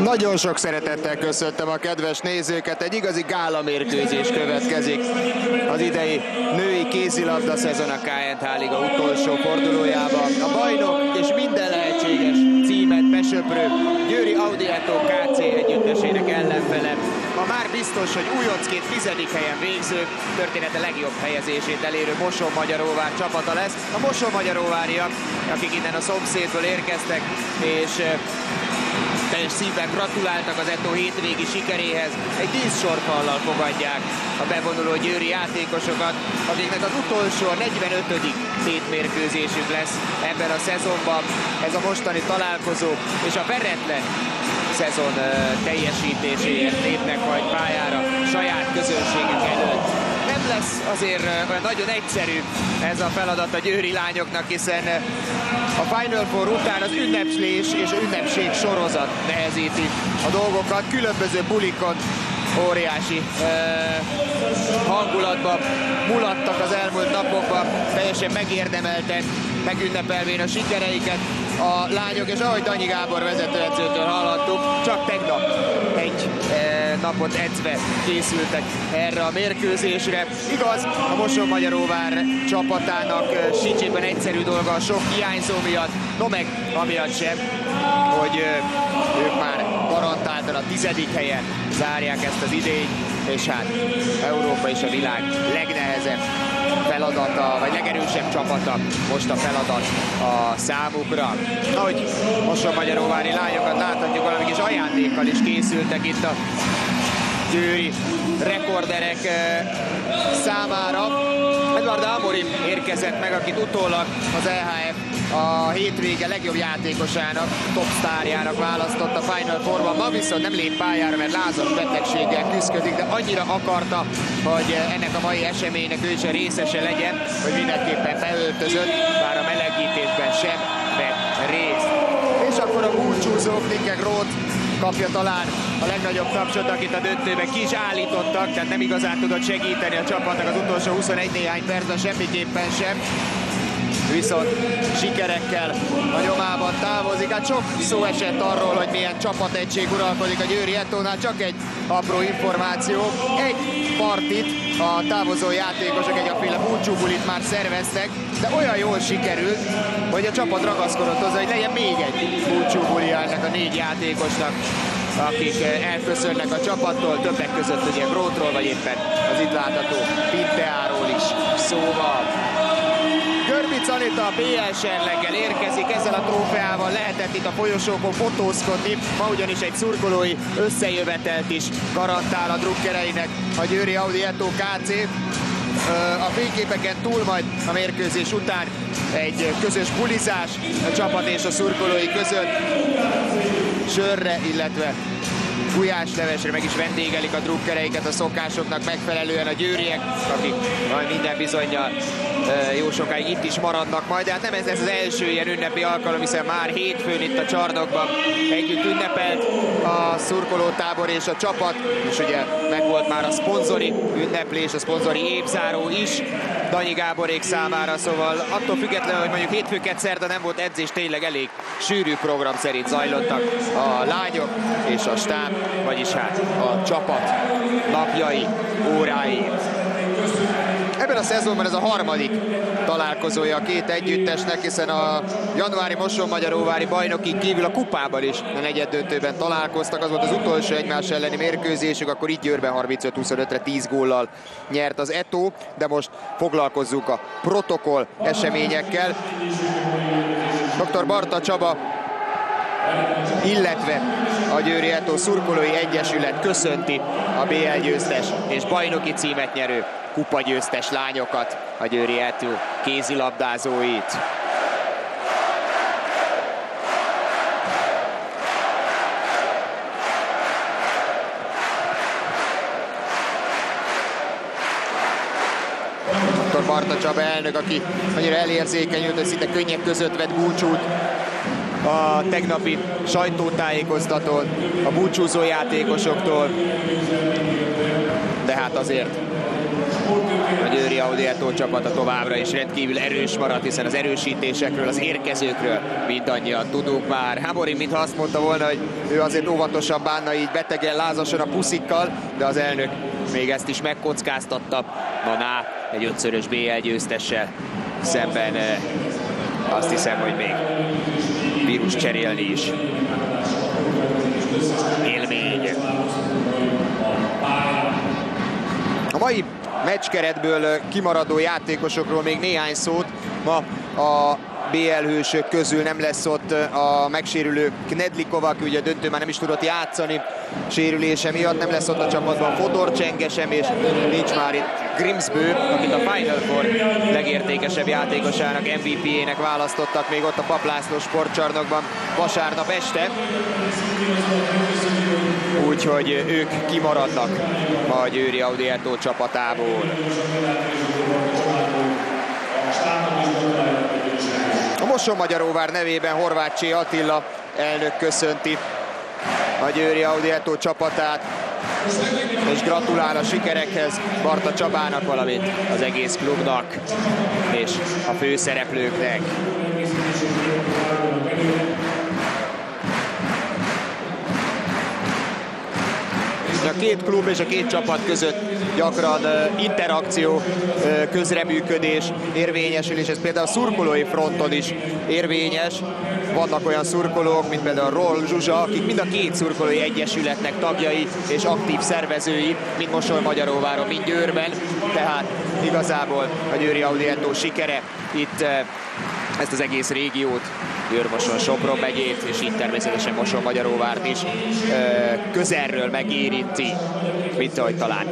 Nagyon sok szeretettel köszöntöm a kedves nézőket, egy igazi gála mérkőzés következik az idei női kézilabda szezon a KNH Liga utolsó fordulójában. A bajnok és minden lehetséges címet besöprő Győri Audiato KC együttesének ellenfele. Már biztos, hogy újoncként tizedik helyen végző, története legjobb helyezését elérő Moson Magyaróvár csapata lesz. A Moson Magyaróváriak, akik innen a szomszédból érkeztek, és teljes szívben gratuláltak az Eto hétvégi sikeréhez. Egy díszsorfallal fogadják a bevonuló győri játékosokat, akiknek az utolsó, a 45. tétmérkőzésük lesz ebben a szezonban. Ez a mostani találkozó, és a veretlen szezon teljesítéséért lépnek majd pályára saját közönségük előtt. Nem lesz azért nagyon egyszerű ez a feladat a győri lányoknak, hiszen a Final Four után az ünnepslés és ünnepség sorozat nehezíti a dolgokat. Különböző bulikon óriási hangulatban mulattak az elmúlt napokban, teljesen megérdemelten megünnepelvén a sikereiket a lányok, és ahogy Danyi Gábor vezetőedzőtől hallottuk, csak tegnap egy e, napot edzve készültek erre a mérkőzésre. Igaz, a Moson Magyaróvár csapatának e, sincsében egyszerű dolga a sok hiányzó miatt, no meg amiatt sem, hogy e, ők már garantáltan a tizedik helyen zárják ezt az idényt, és hát Európa és a világ legnehezebb feladata, vagy legerősebb csapata most a feladat a számukra. Ahogy most a magyaróvári lányokat láthatjuk, valami kis ajándékkal is készültek itt a győri rekorderek eh, számára. Edward Amorim érkezett meg, akit utólag az EHF a hétvége legjobb játékosának, top sztárjának választott a Final Four-ban. Ma viszont nem lép pályára, mert lázas betegséggel küzdik, de annyira akarta, hogy ennek a mai eseménynek ő is a részese legyen, hogy mindenképpen beöltözött, bár a melegítésben sem vett részt. És akkor a búcsúzók, Nikke Groth kapja talán a legnagyobb tapsot, akit a döntőben ki is állítottak, tehát nem igazán tudott segíteni a csapatnak az utolsó 21 néhány percben semmiképpen sem viszont sikerekkel a nyomában távozik. Hát sok szó esett arról, hogy milyen csapategység uralkodik a Győri Ettónál, csak egy apró információ. Egy partit a távozó játékosok egy aféle búcsúbulit már szerveztek, de olyan jól sikerült, hogy a csapat ragaszkodott hozzá, hogy legyen még egy búcsúbulia ennek a négy játékosnak akik elköszönnek a csapattól, többek között ugye Grótról, vagy éppen az itt látható Pinteáról is szóval. Görbic Anita a BL serleggel érkezik, ezzel a trófeával lehetett itt a folyosókon fotózkodni, ma ugyanis egy szurkolói összejövetelt is garantál a drukkereinek a Győri Audi Eto KC. A fényképeken túl majd a mérkőzés után egy közös bulizás a csapat és a szurkolói között sörre, illetve gulyáslevesre meg is vendégelik a drukkereiket a szokásoknak megfelelően a győriek, akik majd minden bizonyal jó sokáig itt is maradnak majd, de hát nem ez lesz az első ilyen ünnepi alkalom, hiszen már hétfőn itt a csarnokban együtt ünnepelt a szurkolótábor és a csapat, és ugye megvolt már a szponzori ünneplés, a szponzori évzáró is Danyi Gáborék számára, szóval attól függetlenül, hogy mondjuk hétfőket szerda nem volt edzés, tényleg elég sűrű program szerint zajlottak a lányok és a stáb, vagyis hát a csapat napjai, órái. Ebben a szezonban ez a harmadik találkozója a két együttesnek, hiszen a januári Moson-Magyaróvári bajnoki kívül a kupában is a negyed döntőben találkoztak. Az volt az utolsó egymás elleni mérkőzésük, akkor itt Győrben 35-25-re 10 góllal nyert az Eto, de most foglalkozzunk a protokoll eseményekkel. Dr. Barta Csaba illetve a Győri Eto Szurkolói Egyesület köszönti a BL győztes és bajnoki címet nyerő kupagyőztes lányokat, a Győri Eto kézilabdázóit. Dr. Barta Csaba elnök, aki annyira elérzékenyült, hogy szinte könnyek között vett búcsút a tegnapi sajtótájékoztatón, a búcsúzó játékosoktól, de hát azért A Győri Audietó csapata továbbra is rendkívül erős maradt, hiszen az erősítésekről, az érkezőkről mindannyian tudunk már. Hámorin mintha azt mondta volna, hogy ő azért óvatosan bánna így betegen, lázasan a puszikkal, de az elnök még ezt is megkockáztatta. Maná egy ötszörös BL győztessel szemben azt hiszem, hogy még vírus cserélni is élmény. A mai meccskeretből kimaradó játékosokról még néhány szót. Ma a BL hősök közül nem lesz ott a megsérülő Knedlikova, aki ugye döntő már nem is tudott játszani sérülése miatt, nem lesz ott a csapatban Fodor Csengesem, és nincs már itt Grimsbő, akit a Final Four legértékesebb játékosának, MVP-ének választottak még ott a Paplászló sportcsarnokban vasárnap este. Úgyhogy ők kimaradnak a Győri Audietto csapatából. A Moson-Magyaróvár nevében Horváth Attila elnök köszönti a Győri Audietto csapatát, és gratulál a sikerekhez Barta Csabának, valamint az egész klubnak és a főszereplőknek. Két klub és a két csapat között gyakran interakció, közreműködés érvényesül, és ez például a szurkolói fronton is érvényes. Vannak olyan szurkolók, mint például Roll Zsuzsa, akik mind a két szurkolói egyesületnek tagjai és aktív szervezői, mint Mosoly Magyaróváron, mint Győrben. Tehát igazából a Győri Audientó sikere itt ezt az egész régiót Győr-Moson Sopron megyét, és így természetesen Moson Magyaróvárt is közelről megérinti, mint ahogy talán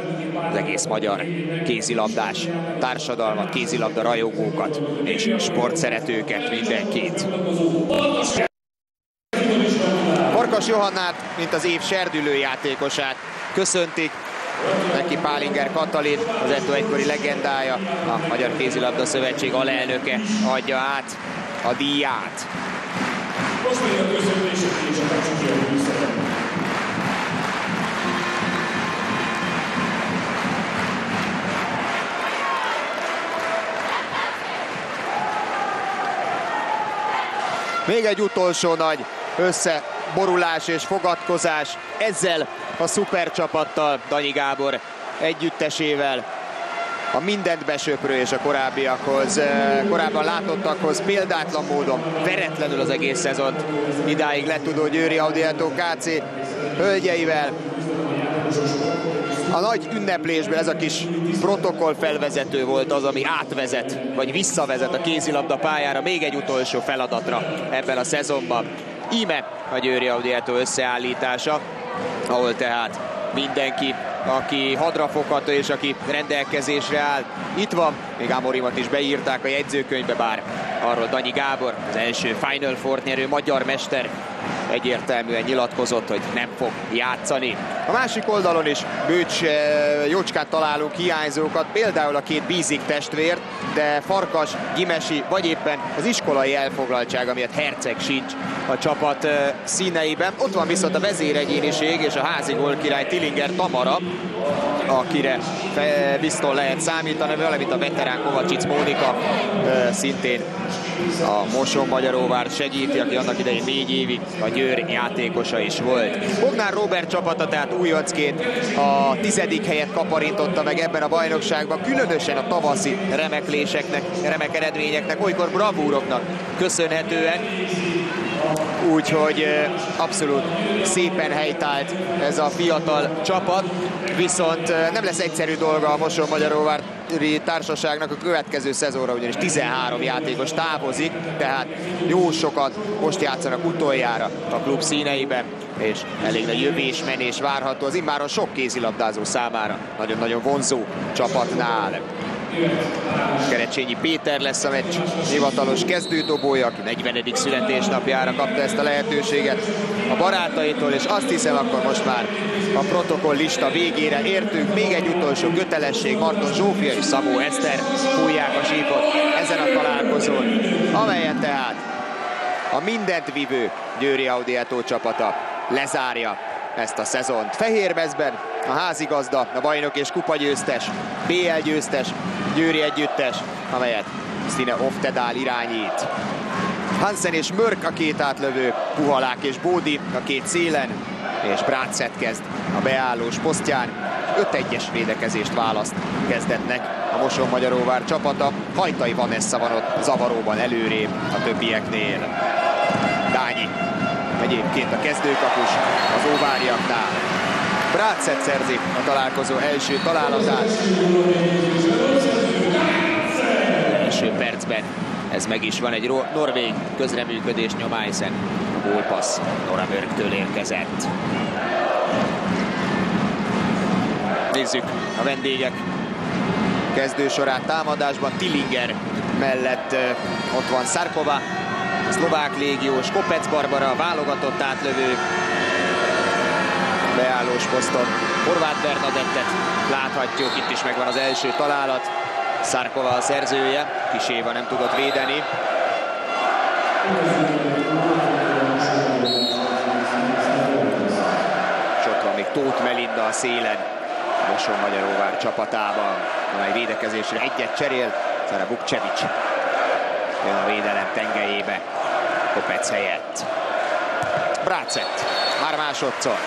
az egész magyar kézilabdás társadalmat, kézilabda rajongókat és sportszeretőket mindenkit. Farkas Johannát, mint az év serdülő játékosát köszöntik, neki Pálinger Katalin, az Eto egykori legendája, a Magyar Kézilabda Szövetség alelnöke adja át a díját. Még egy utolsó nagy összeborulás és fogadkozás ezzel a szupercsapattal, Danyi Gábor együttesével a mindent besöprő és a korábbiakhoz, eh, korábban látottakhoz példátlan módon veretlenül az egész szezont idáig letudó Győri Audiato KC hölgyeivel. A nagy ünneplésben ez a kis protokoll felvezető volt az, ami átvezet, vagy visszavezet a kézilabda pályára még egy utolsó feladatra ebben a szezonban. Íme a Győri Audiato összeállítása, ahol tehát mindenki aki hadrafogható és aki rendelkezésre áll. Itt van, még Amorimat is beírták a jegyzőkönyvbe, bár arról Danyi Gábor, az első Final Four nyerő magyar mester egyértelműen nyilatkozott, hogy nem fog játszani. A másik oldalon is Bőcs eh, jócskát találunk hiányzókat, például a két bízik testvért, de Farkas, Gimesi, vagy éppen az iskolai elfoglaltság, amiatt Herceg sincs a csapat színeiben. Ott van viszont a vezéregyéniség és a házi gólkirály Tillinger Tamara, akire biztos lehet számítani, valamint a veterán Kovacsic Mónika szintén a Moson Magyaróvár segíti, aki annak idején négy évig a Győr játékosa is volt. Bognár Robert csapata tehát újoncként a tizedik helyet kaparintotta meg ebben a bajnokságban, különösen a tavaszi remekléseknek, remek eredményeknek, olykor bravúroknak köszönhetően. Úgyhogy abszolút szépen helytált ez a fiatal csapat, viszont nem lesz egyszerű dolga a Moson Magyaróvár társaságnak a következő szezonra, ugyanis 13 játékos távozik, tehát jó sokat most játszanak utoljára a klub színeiben, és elég nagy jövés-menés várható az immáron sok kézilabdázó számára. Nagyon-nagyon vonzó csapatnál. Kerecsényi Péter lesz a meccs hivatalos kezdődobója, aki 40. születésnapjára kapta ezt a lehetőséget a barátaitól, és azt hiszem akkor most már a protokoll lista végére értünk. Még egy utolsó kötelesség, Marton Zsófia és Szabó Eszter fújják a sípot ezen a találkozón, amelyen tehát a mindent vívő Győri Audietó csapata lezárja ezt a szezont. Fehérmezben a házigazda, a bajnok és kupagyőztes, BL győztes, győri együttes, amelyet Stine Oftedál irányít. Hansen és Mörk a két átlövő, Puhalák és Bódi a két szélen, és Brácet kezd a beállós posztján. 5-1-es védekezést választ kezdetnek a Moson Magyaróvár csapata. Hajtai Vanessa van ott zavaróban előrébb a többieknél. Dányi egyébként a kezdőkapus az óváriaknál. Brácet szerzi a találkozó első találatát. Első percben ez meg is van egy norvég közreműködés nyomá, hiszen a gólpassz Nora Mörktől érkezett. Nézzük a vendégek kezdősorát támadásban. Tillinger mellett ott van Szárkova, szlovák légiós, Kopec Barbara, válogatott átlövő, beállós poszton. Horváth Bernadettet láthatjuk, itt is megvan az első találat. Szárkova a szerzője, Kis Éva nem tudott védeni. És ott van még Tóth Melinda a szélen, Moson Magyaróvár csapatában, amely védekezésre egyet cserél, Szara Bukcevic jön a védelem tengelyébe, Kopec helyett. Brácet, már másodszor.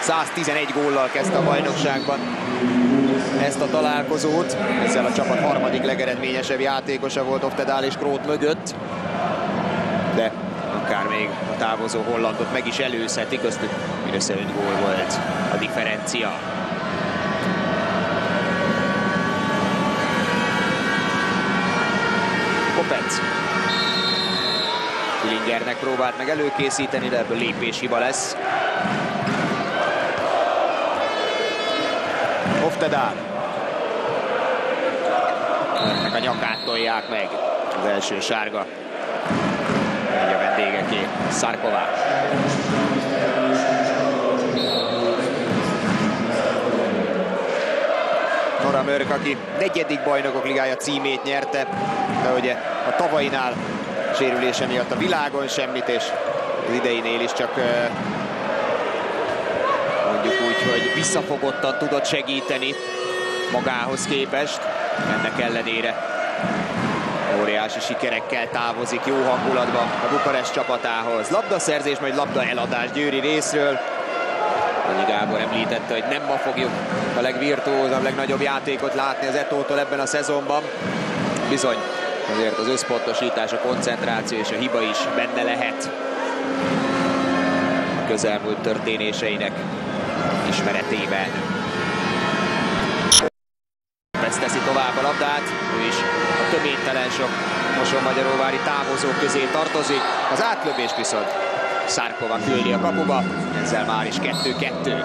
111 góllal kezdte a bajnokságban ezt a találkozót. Ezzel a csapat harmadik legeredményesebb játékosa volt Oftedál és Krót mögött. De akár még a távozó hollandot meg is előzheti, köztük mindössze 5 gól volt a differencia. Kopec. Lingernek próbált meg előkészíteni, de ebből lépéshiba lesz. Oftedál. Ennek a nyakát tolják meg. Az első sárga. Egy a vendégeké. Szarková. Nora Mörk, aki negyedik bajnokok ligája címét nyerte, de ugye a tavainál sérülése miatt a világon semmit, és az ideinél is csak mondjuk úgy, hogy visszafogottan tudott segíteni magához képest. Ennek ellenére óriási sikerekkel távozik jó hangulatba a Bukarest csapatához. Labdaszerzés, majd labda eladás Győri részről. Annyi Gábor említette, hogy nem ma fogjuk a legvirtuózabb, legnagyobb játékot látni az Etótól ebben a szezonban. Bizony, azért az összpontosítás, a koncentráció és a hiba is benne lehet a közelmúlt történéseinek ismeretében. Ez teszi tovább a labdát, ő is a töménytelen sok Moson Magyaróvári távozók közé tartozik. Az átlövés viszont Szárkova küldi a kapuba, ezzel már is 2-2.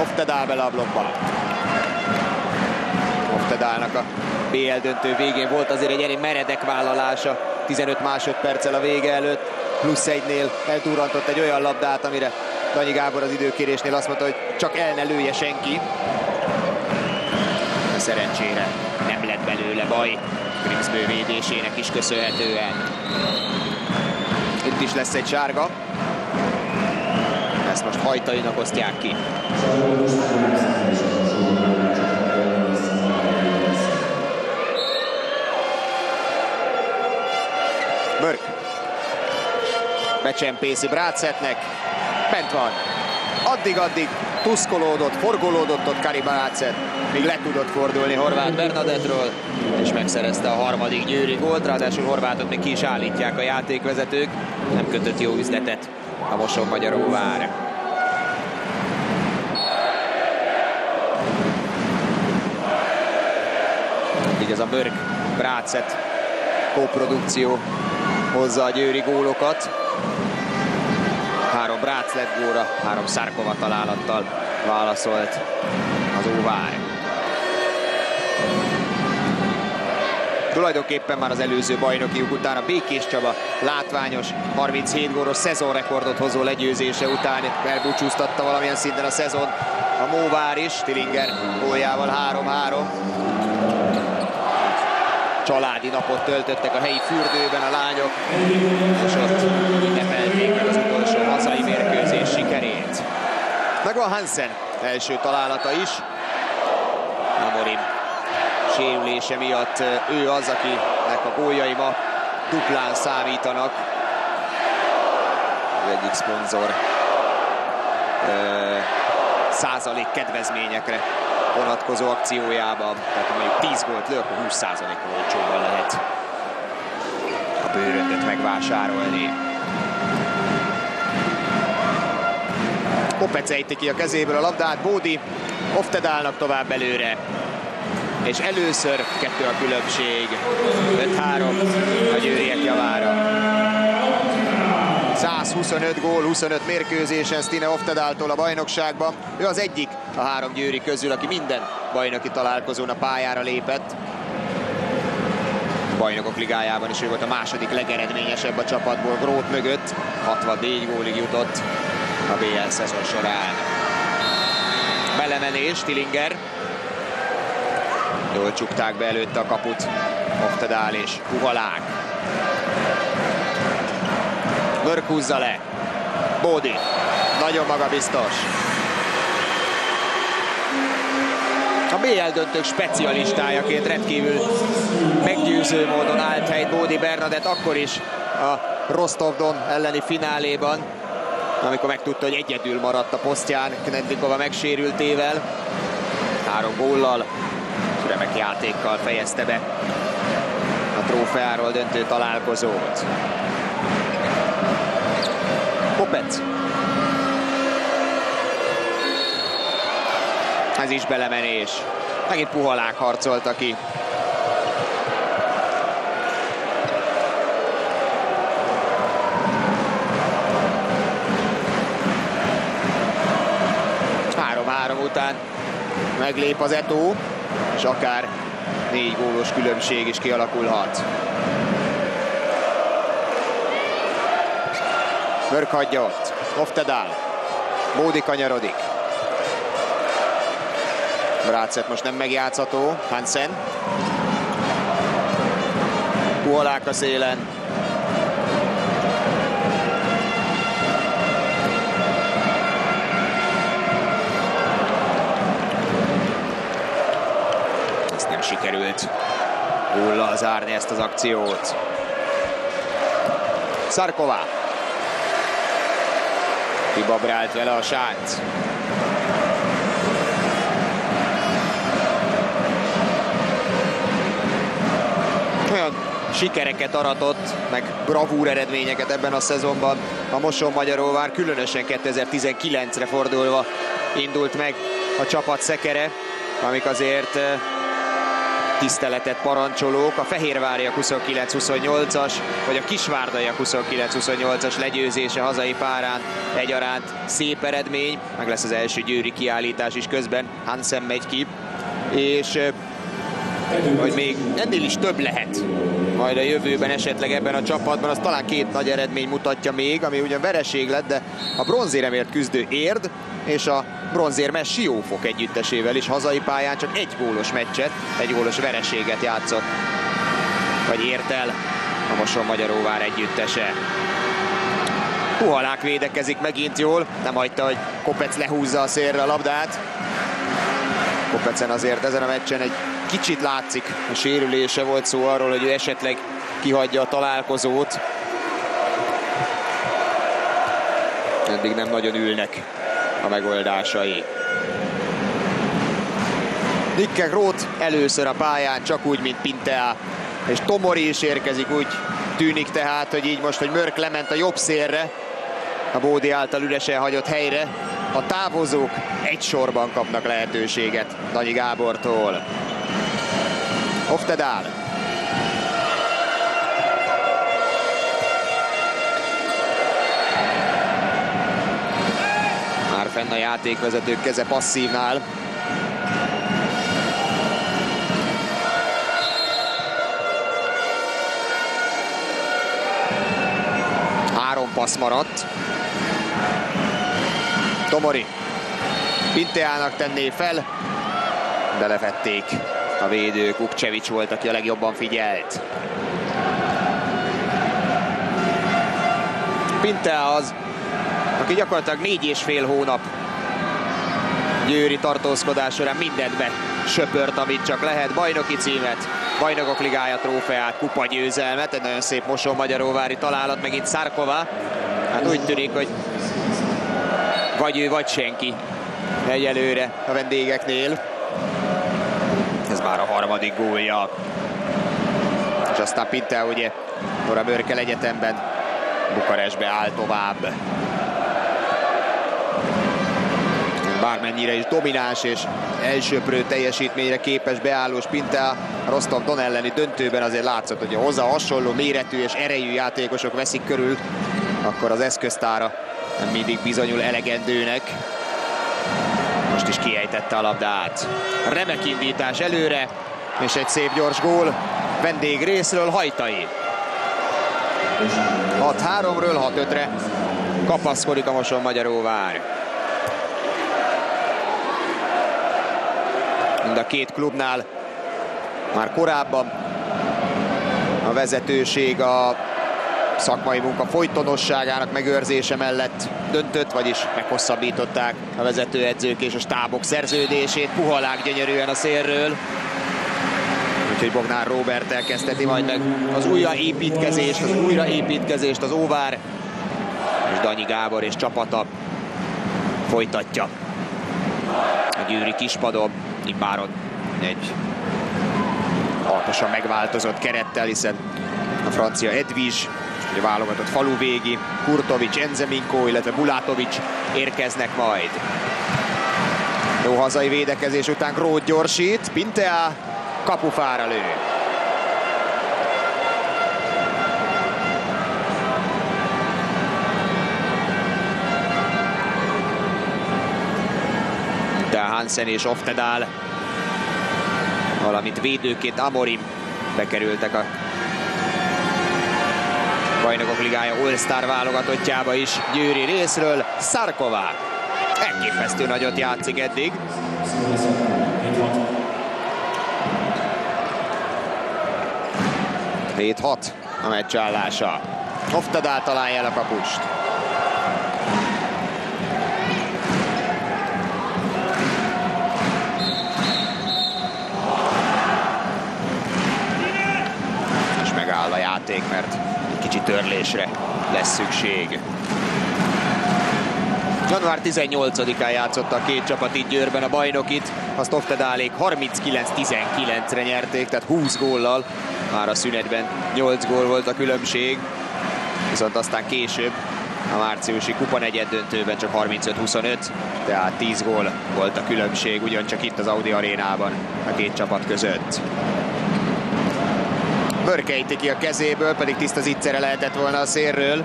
Oftedál bele a blokkba. Oftedálnak a BL döntő végén volt azért egy elég meredek vállalása 15 másodperccel a vége előtt, plusz egynél eltúrantott egy olyan labdát, amire Danyi Gábor az időkérésnél azt mondta, hogy csak el ne lője senki. Szerencsére nem lett belőle baj Grimsbő védésének is köszönhetően. Itt is lesz egy sárga. Ezt most hajtainak osztják ki. Becsempészi Brácetnek. Bent van. Addig-addig tuszkolódott, forgolódott ott Kari Brácet, míg le tudott fordulni Horváth Bernadetről, és megszerezte a harmadik győri gólt, ráadásul Horvátot még ki is állítják a játékvezetők. Nem kötött jó üzletet a Moson Magyaróvár. Így ez a Mörk Brácet kóprodukció hozza a győri gólokat. Három Brác lett góra, három Szárkova találattal válaszolt az Óvár. Tulajdonképpen már az előző bajnoki után a Békés Csaba látványos 37 góros szezonrekordot hozó legyőzése után elbúcsúztatta valamilyen szinten a szezon. A Móvár is, Tillinger góljával 3-3 családi napot töltöttek a helyi fürdőben a lányok, és ott ünnepelték meg az utolsó hazai mérkőzés sikerét. Megvan Hansen első találata is. Amorim sérülése miatt ő az, akinek a góljai ma duplán számítanak. Az egyik szponzor százalék kedvezményekre vonatkozó akciójában. Tehát mondjuk 10 gólt lő, akkor 20 százalék olcsóban lehet a bőröndöt megvásárolni. Kopec ejti ki a kezéből a labdát, Bódi Oftedálnak tovább előre. És először kettő a különbség. 5-3 a győriek javára. 125 gól, 25 mérkőzésen Stine Oftedáltól a bajnokságban. Ő az egyik a három győri közül, aki minden bajnoki találkozón a pályára lépett. A bajnokok ligájában is ő volt a második legeredményesebb a csapatból Grót mögött. 64 gólig jutott a BL szezon során. Belemenés, Tillinger. Jól csukták be előtte a kaput. Oftedál és Kuhalák. Mörk húzza le. Bódi. Nagyon magabiztos. A BL döntők specialistájaként rendkívül meggyőző módon állt helyt Bódi Bernadett akkor is a Rostovdon elleni fináléban, amikor megtudta, hogy egyedül maradt a posztján Knedlikova megsérültével. Három góllal, remek játékkal fejezte be a trófeáról döntő találkozót. Kopec. Ez is belemenés. Megint Puhalák harcolta ki. Három-három után meglép az Eto, és akár négy gólos különbség is kialakulhat. Mörk hagyja ott. Oftedál. Bódi kanyarodik. Brácet most nem megjátszható. Hansen. Puhalák a szélen. Ezt nem sikerült góllal zárni ezt az akciót. Szarková. Kibabrált vele a sánc. Sikereket aratott, meg bravúr eredményeket ebben a szezonban a Moson Magyaróvár, különösen 2019-re fordulva indult meg a csapat szekere, amik azért tiszteletet parancsolók. A Fehérváriak 29-28-as, vagy a Kisvárdaiak 29-28-as legyőzése hazai párán egyaránt szép eredmény. Meg lesz az első győri kiállítás is közben. Hansen megy ki. És hogy még ennél is több lehet majd a jövőben esetleg ebben a csapatban, az talán két nagy eredmény mutatja még, ami ugyan vereség lett, de a bronzéremért küzdő Érd és a bronzérmes Siófok együttesével is hazai pályán csak egy gólos meccset, egy gólos vereséget játszott, vagy ért el a Moson Magyaróvár együttese. Puhalák védekezik megint jól, nem hagyta, hogy Kopec lehúzza a szélre a labdát. Kopecen azért ezen a meccsen egy kicsit látszik a sérülése, volt szó arról, hogy ő esetleg kihagyja a találkozót. Eddig nem nagyon ülnek a megoldásai. Nikke Groth először a pályán, csak úgy, mint Pintea. És Tomori is érkezik, úgy tűnik tehát, hogy így most, hogy Mörk lement a jobb szélre, a Bódi által üresen hagyott helyre. A távozók egy sorban kapnak lehetőséget Danyi Gábortól. Oftedál. Már fenn a játékvezetők keze passzívnál. Három passz maradt. Tomori. Pinteának tenné fel, de levették a védő. Kukcevics volt, aki a legjobban figyelt. Pintea az, aki gyakorlatilag négy és fél hónap Győri tartózkodás során mindent be söpört, amit csak lehet. Bajnoki címet, bajnokok ligája trófeát, kupa győzelmet, egy nagyon szép Mosó Magyaróvári találat, megint Szárkova. Hát úgy tűnik, hogy vagy ő, vagy senki egyelőre a vendégeknél. Harmadik gólja. És aztán Pintel ugye Nora Mörkel Egyetemben Bukarestbe áll tovább. Bármennyire is domináns és elsőprő teljesítményre képes beállós Pintel Rostov Don elleni döntőben azért látszott, hogy hozzá hasonló méretű és erejű játékosok veszik körül, akkor az eszköztára nem mindig bizonyul elegendőnek. Most is kiejtette a labdát. Remek indítás előre, és egy szép gyors gól vendég részről Hajtai. 6-3-ről 6-5-re kapaszkodik a Moson Magyaróvár. Mind a két klubnál már korábban a vezetőség a szakmai munka folytonosságának megőrzése mellett döntött, vagyis meghosszabbították a vezetőedzők és a stábok szerződését. Puhalák gyönyörűen a szélről. Úgyhogy Bognár Robert elkezdheti majd meg az újraépítkezést, az újraépítkezést az Óvár. És Danyi Gábor és csapata folytatja. A Győri kispadon imbáron egy alaposan megváltozott kerettel, hiszen a francia Edvige a válogatott faluvégi, Kurtovics, Enzeminko, illetve Bulátovics érkeznek majd. Jó hazai védekezés után Grót gyorsít, Pintea kapufára lő. De Hansen és Oftedal, valamint védőként Amorim bekerültek a Bajnokok Ligája All-Star válogatottjába is Győri részről. Szarková elképesztő nagyot játszik eddig. Hét hat a meccsállása. Oftadál találja el a kapust. És megáll a játék, mert kicsi törlésre lesz szükség. Január 18-án játszott a két csapat itt Győrben a bajnokit, azt Oftedálék 39-19-re nyerték, tehát 20 góllal. Már a szünetben 8 gól volt a különbség, viszont aztán később a márciusi kupa negyed döntőben csak 35-25, tehát 10 gól volt a különbség, ugyancsak itt az Audi arénában a két csapat között. Mörkejti ki a kezéből, pedig tiszta zicsere lehetett volna a szélről.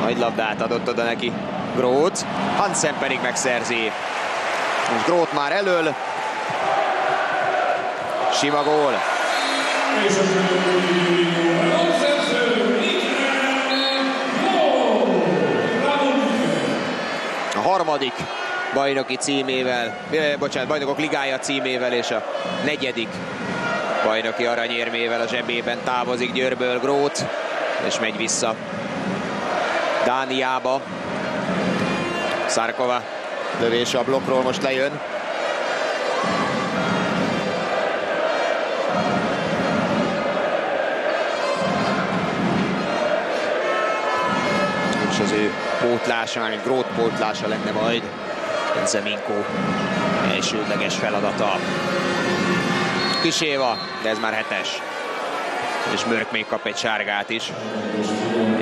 Nagy labdát adott oda neki Grót, Hansen pedig megszerzi. És Grót már elől. Sima gól. A harmadik bajnoki címével, eh, bocsánat, bajnokok ligája címével és a negyedik bajnoki aranyérmével a zsebében távozik Győrből Grót, és megy vissza Dániába. Szárkova lövése a blokkról most lejön. És az ő pótlása, mint Grót pótlása lenne majd Zeminko elsődleges feladata. Kiséva, de ez már hetes. És Mörk még kap egy sárgát is.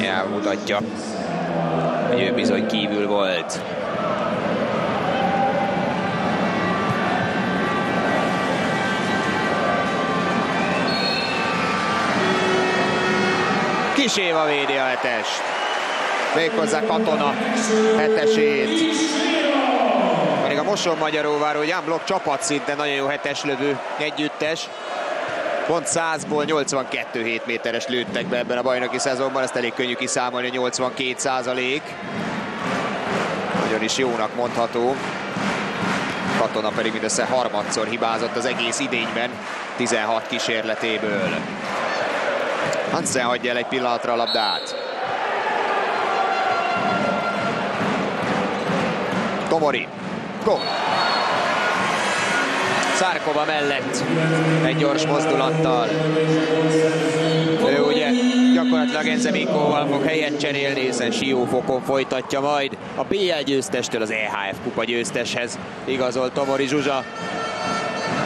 Elmutatja, hogy ő bizony kívül volt. Kiséva védi a hetest. Méghozzá katona hetesét. Moson Magyaróvár, hogy Amblok csapat szinten nagyon jó hetes lövő együttes. Pont 100-ból 82 7 méteres lőttek be ebben a bajnoki szezonban, ezt elég könnyű kiszámolni, 82 százalék. Nagyon is jónak mondható. Katona pedig mindössze harmadszor hibázott az egész idényben, 16 kísérletéből. Hansen hagyja el egy pillanatra a labdát. Tomori Gól. Szárkova mellett egy gyors mozdulattal. Ő ugye gyakorlatilag Enzeminkóval fog helyet cserélni, hiszen Siófokon folytatja majd a BL győztestől az EHF kupa győzteshez igazol Tomori Zsuzsa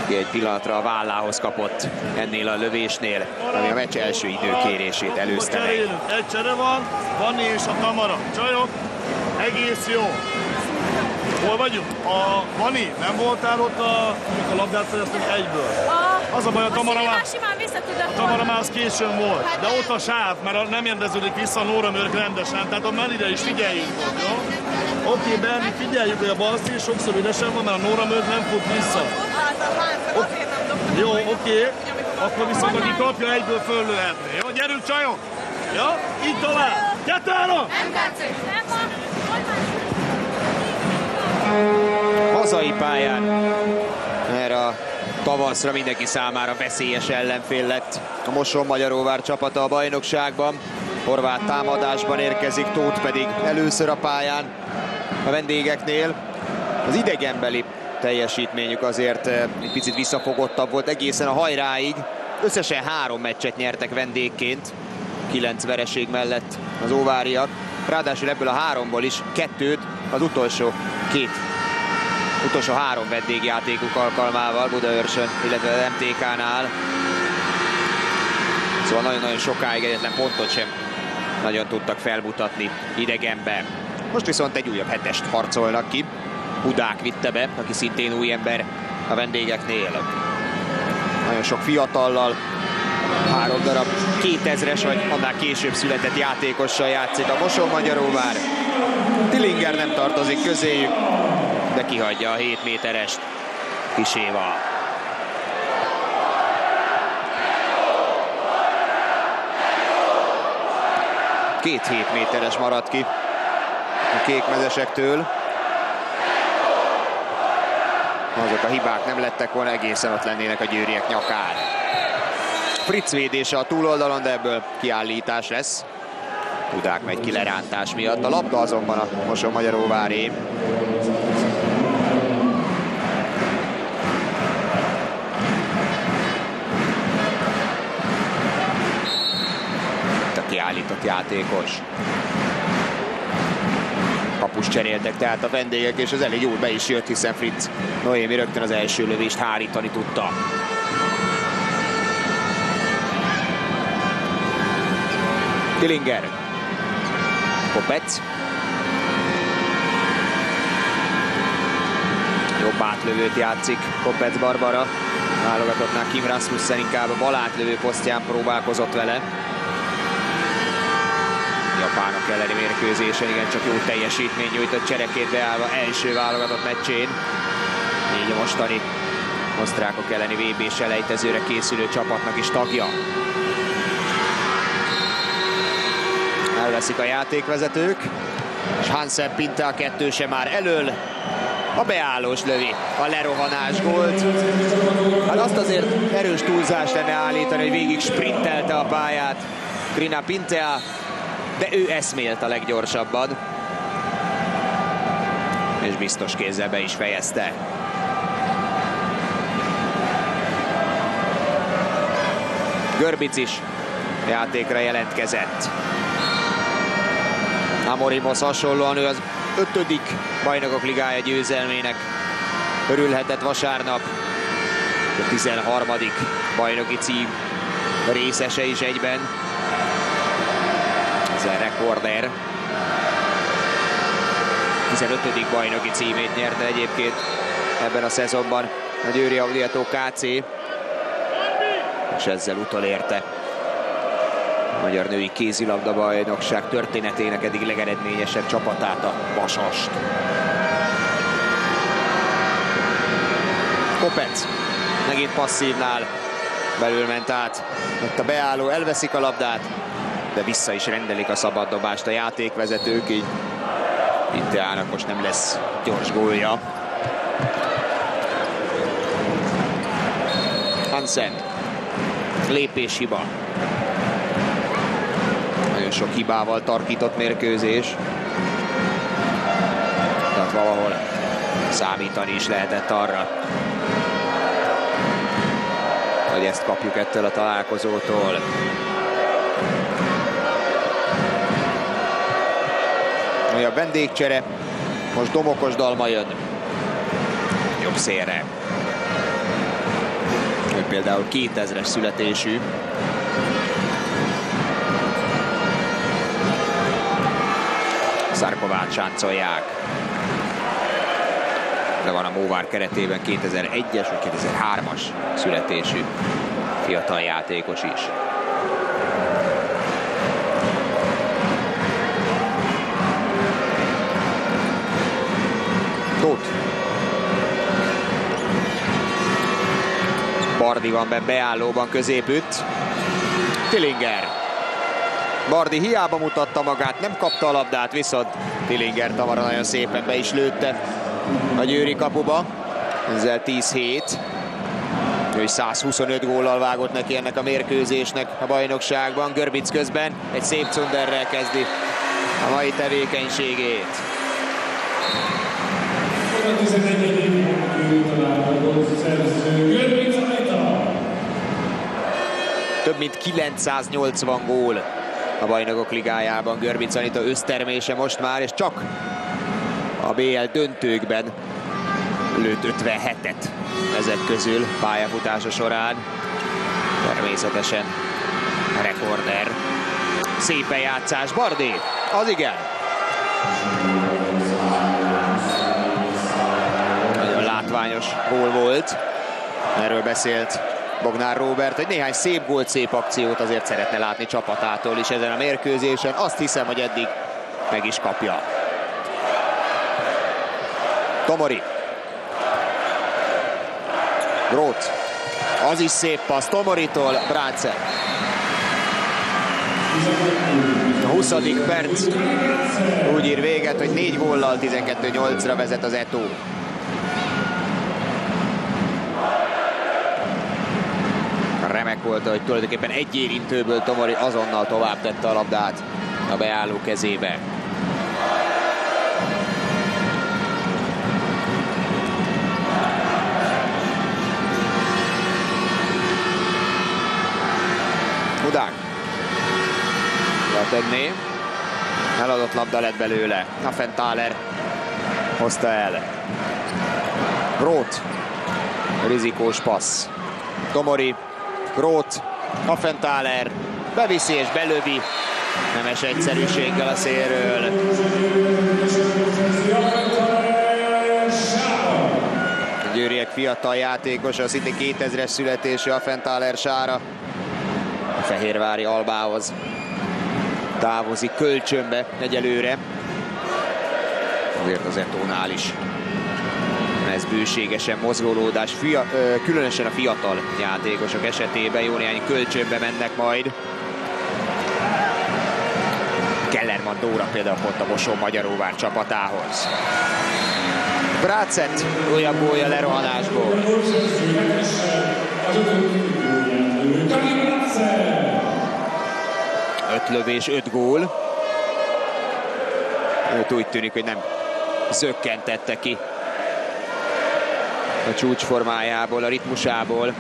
aki egy pillanatra a vállához kapott ennél a lövésnél, ami a meccs első időkérését előzte meg. Egy csere van, Vanni és a Tamara. Csajok, egész jó. Hol vagyunk? A Vani, nem voltál ott, a, a labdát szereztünk egyből? A, Az a baj, a Tamara már, simán vissza tudott a Tamara már az későn volt. De ott a sáv, mert nem érdeződik vissza a Nóra Mörk rendesen, tehát a Melire is figyeljünk ott, jó? Oké, Berni, figyeljük, hogy a Balszti sokszor üresen van, mert a Nóra Mörk nem fut vissza. Jó, oké. Akkor viszont aki kapja, egyből föllőhetné. Jó, gyerünk csajok! Ja, így tovább! Három! Nem tetszett. Nem van? Hazai pályán. Erre a tavaszra mindenki számára veszélyes ellenfél lett a Moson Magyaróvár csapata a bajnokságban. Horvát támadásban érkezik, Tóth pedig először a pályán a vendégeknél. Az idegenbeli teljesítményük azért eh, egy picit visszafogottabb volt egészen a hajráig. Összesen három meccset nyertek vendégként, kilenc vereség mellett az óváriak. Ráadásul ebből a háromból is kettőt az utolsó két utolsó három vendégjátékuk alkalmával Budaörsön, illetve az MTK-nál. Szóval nagyon-nagyon sokáig egyetlen pontot sem nagyon tudtak felmutatni idegenben. Most viszont egy újabb hetest harcolnak ki. Budák vitte be, aki szintén új ember a vendégeknél. Nagyon sok fiatallal, három darab 2000-es vagy annál később született játékossal játszik a Moson Magyaróvár. Tillinger nem tartozik közéjük, de kihagyja a 7 méterest Kiséva. Két 7 méteres maradt ki a kékmezesektől. Azok a hibák nem lettek volna, egészen ott lennének a győriek nyakán. Fritz védése a túloldalon, de ebből kiállítás lesz. Tudák megy ki lerántás miatt. A labda azonban a Moson Magyaróváré. Kiállított játékos. Kapus cseréltek tehát a vendégek, és ez elég jól be is jött, hiszen Fritz Noémi rögtön az első lövést hárítani tudta. Tillinger. Kopec. Jobb átlövőt játszik Kopec Barbara. Válogatottnál Kim Rasmussen inkább a bal átlövő posztján próbálkozott vele. Japánok elleni mérkőzésen igen csak jó teljesítmény nyújtott cserekét beállva első válogatott meccsén. Így a mostani osztrákok elleni VB selejtezőre készülő csapatnak is tagja. elveszik a játékvezetők, és Hansen Pinta a kettőse már elől. A beállós lövi a lerohanás gólt. Hát azt azért erős túlzás lenne állítani, hogy végig sprintelte a pályát Grina Pintea, de ő eszmélt a leggyorsabban. És biztos kézzel be is fejezte. Görbic is játékra jelentkezett. Amorimhoz hasonlóan ő az ötödik bajnokok ligája győzelmének örülhetett vasárnap. A 13. bajnoki cím részese is egyben. Ez a rekorder. 15. bajnoki címét nyerte egyébként ebben a szezonban a Győri Audiato KC. És ezzel utolérte a magyar női kézilabda bajnokság történetének eddig legeredményesebb csapatát, a Vasast. Kopec megint passzívnál belül ment át. Ott a beálló elveszik a labdát, de vissza is rendelik a szabaddobást a játékvezetők, így Inteának most nem lesz gyors gólja. Hansen. Lépéshiba. Nagyon sok hibával tarkított mérkőzés. Tehát valahol számítani is lehetett arra, hogy ezt kapjuk ettől a találkozótól. Mi a vendégcsere, most Domokos Dalma jön jobb szélre. Ő például 2000-es születésű. Szarkovát sáncolják. De van a Móvár keretében 2001-es vagy 2003-as születésű fiatal játékos is. Bardi van be beállóban középütt. Tillinger. Bardi hiába mutatta magát, nem kapta a labdát, viszont Tillinger Tamara nagyon szépen be is lőtte a Győri kapuba. Ezzel 10-7. Ő is 125 góllal vágott neki ennek a mérkőzésnek a bajnokságban. Görbic közben egy szép cunderrel kezdi a mai tevékenységét. A 11. találatot szerző Görbic. Több mint 980 gól a bajnokok ligájában. Görbic Anita össztermése most már, és csak a BL döntőkben lőtt 57-et ezek közül pályafutása során. Természetesen rekorder. Szép bejátszás, Bardi, az igen. Nagyon látványos gól volt. Erről beszélt Bognár Robert, hogy néhány szép gólt, szép akciót azért szeretne látni csapatától is ezen a mérkőzésen. Azt hiszem, hogy eddig meg is kapja. Tomori. Grót. Az is szép passz Tomoritól, Bráce. A 20. perc úgy ír véget, hogy 4 góllal 12-8-ra vezet az Eto. Remek volt, hogy tulajdonképpen egy érintőből Tomori azonnal tovább tette a labdát a beálló kezébe. Hudák. Letenné. Eladott labda lett belőle. Affenthaler hozta el. Grót. Rizikós passz. Tomori. Grót. Affenthaler. Beviszi és belövi. Nemes egyszerűséggel a szélről. A Győriek fiatal játékosa, szintén 2000-es születésű Affenthaler Sára. A Fehérvári Albához távozik kölcsönbe egyelőre. Azért az Etónál is ez bőségesen mozgolódás, fia, ö, különösen a fiatal játékosok esetében jó néhány kölcsönbe mennek majd. Kellerman Dóra például pont a Mosó Magyaróvár csapatához. Brácet újabb gólja lerohanásból. Öt lövés, öt gól. Őt úgy tűnik, hogy nem zökkentette ki a csúcsformájából, a ritmusából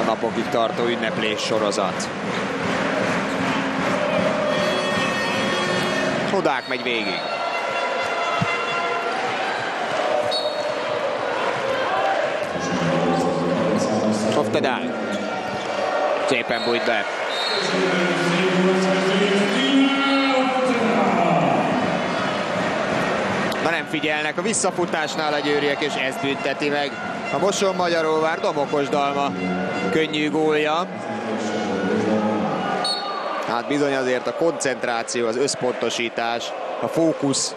a napokig tartó ünneplés sorozat. Hodák megy végig. Hoftedál. Szépen bújt be. Figyelnek a visszafutásnál a győriek, és ez bünteti meg. A Moson Magyaróvár Domokos Dalma könnyű gólja. Hát bizony azért a koncentráció, az összpontosítás, a fókusz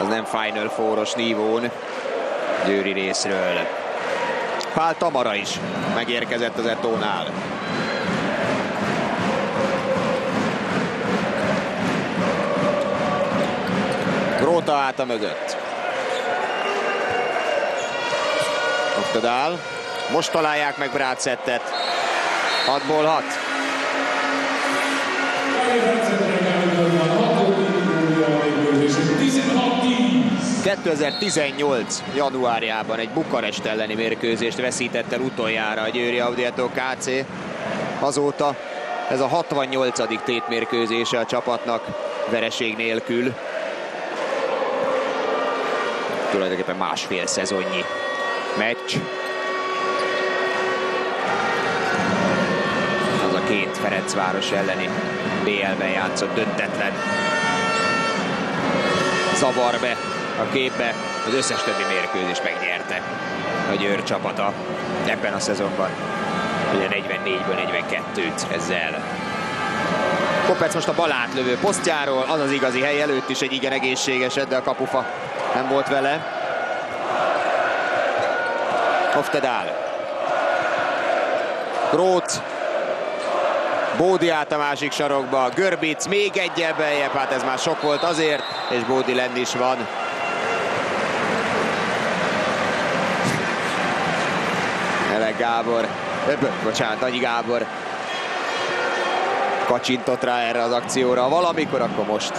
az nem Final Four-os nívón Győri részről. Pál Tamara is megérkezett az Etónál. Gróta át a mögött. Oktadál. Most találják meg Brácettet. 6-ból 6. 2018. januárjában egy Bukarest elleni mérkőzést veszített el utoljára a Győri Audiato KC. Azóta ez a 68. tétmérkőzése a csapatnak vereség nélkül. Tulajdonképpen másfél szezonnyi meccs. Az a két Ferencváros elleni BL-ben játszott döntetlen zavar be a képbe, az összes többi mérkőzést megnyerte a Győr csapata ebben a szezonban. Ugye 44-ből 42-t ezzel. Kopec most a bal átlövő posztjáról, az az igazi hely előtt is egy igen egészségeset, de a kapufa nem volt vele. Hoftedál. Grót. Bódi át a másik sarokba. Görbic még egyel beljebb, hát ez már sok volt azért, és Bódi lenni is van. Ele Gábor, öbö, bocsánat, Nagy Gábor kacsintott rá erre az akcióra. Valamikor, akkor most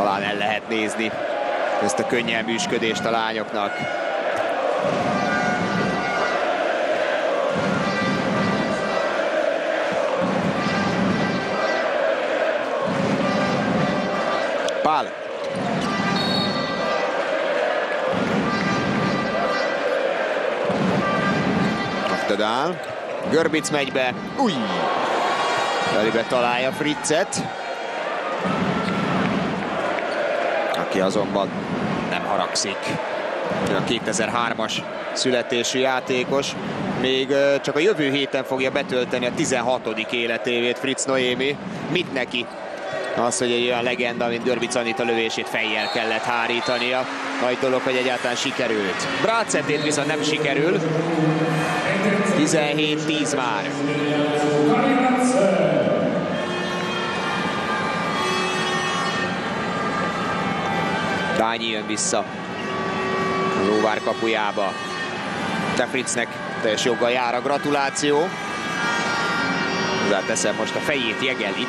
talán el lehet nézni ezt a könnyelműsködést a lányoknak. Pál. Aftadál. Görbic megy be. Új! Telibe találja Fritzet. Aki azonban nem haragszik. A 2003-as születésű játékos. Még csak a jövő héten fogja betölteni a 16. életévét Fritz Noémi. Mit neki? Az, hogy egy olyan legenda, mint Görbic Anita lövését fejjel kellett hárítania. Nagy dolog, hogy egyáltalán sikerült. Brácetét viszont nem sikerül. 17-10 már. Dányi jön vissza az Óvár kapujába. Tefritznek teljes joggal jár a gratuláció. Hozzáteszem, most a fejét jegelik.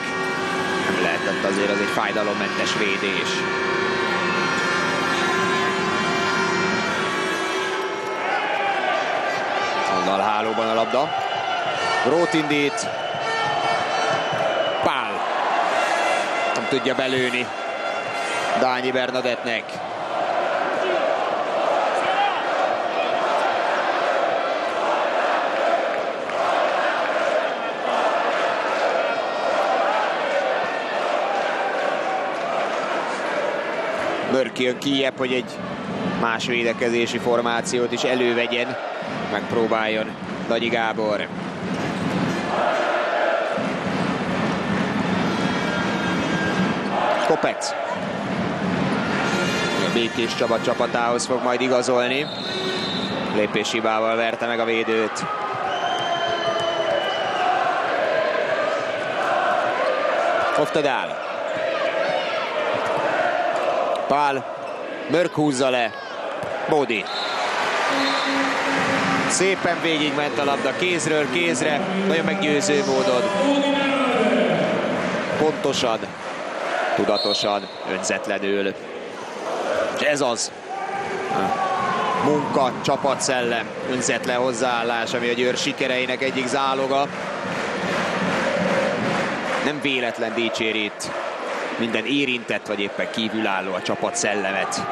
Nem lehetett azért, az egy fájdalommentes védés. Annal hálóban a labda. Rót indít. Pál. Nem tudja belőni. Dányi Bernadettnek. Mörki jön kijebb, hogy egy más védekezési formációt is elővegyen. Megpróbáljon Nagyi Gábor. Kopec. Békés Csaba csapatához fog majd igazolni. Lépéshibával verte meg a védőt. Oftedál. Pál. Mörk húzza le. Bódi. Szépen végigment a labda kézről kézre, nagyon meggyőző módon. Pontosan, tudatosan, önzetlenül. Ez az. Munka, csapatszellem, önzetlen hozzáállás, ami a Győr sikereinek egyik záloga. Nem véletlen dicséri itt minden érintett, vagy éppen kívülálló a csapat szellemet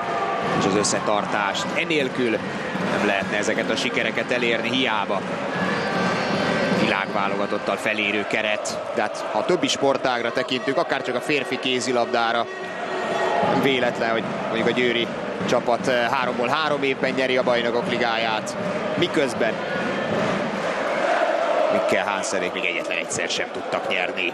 és az összetartást. Enélkül nem lehetne ezeket a sikereket elérni, hiába világválogatottal felérő keret. De hát, ha többi sportágra tekintünk, akár csak a férfi kézilabdára, nem véletlen, hogy mondjuk a Győri csapat eh, háromból három évben nyeri a bajnokok ligáját. Miközben Mikkel Hánszerék még egyetlen egyszer sem tudtak nyerni.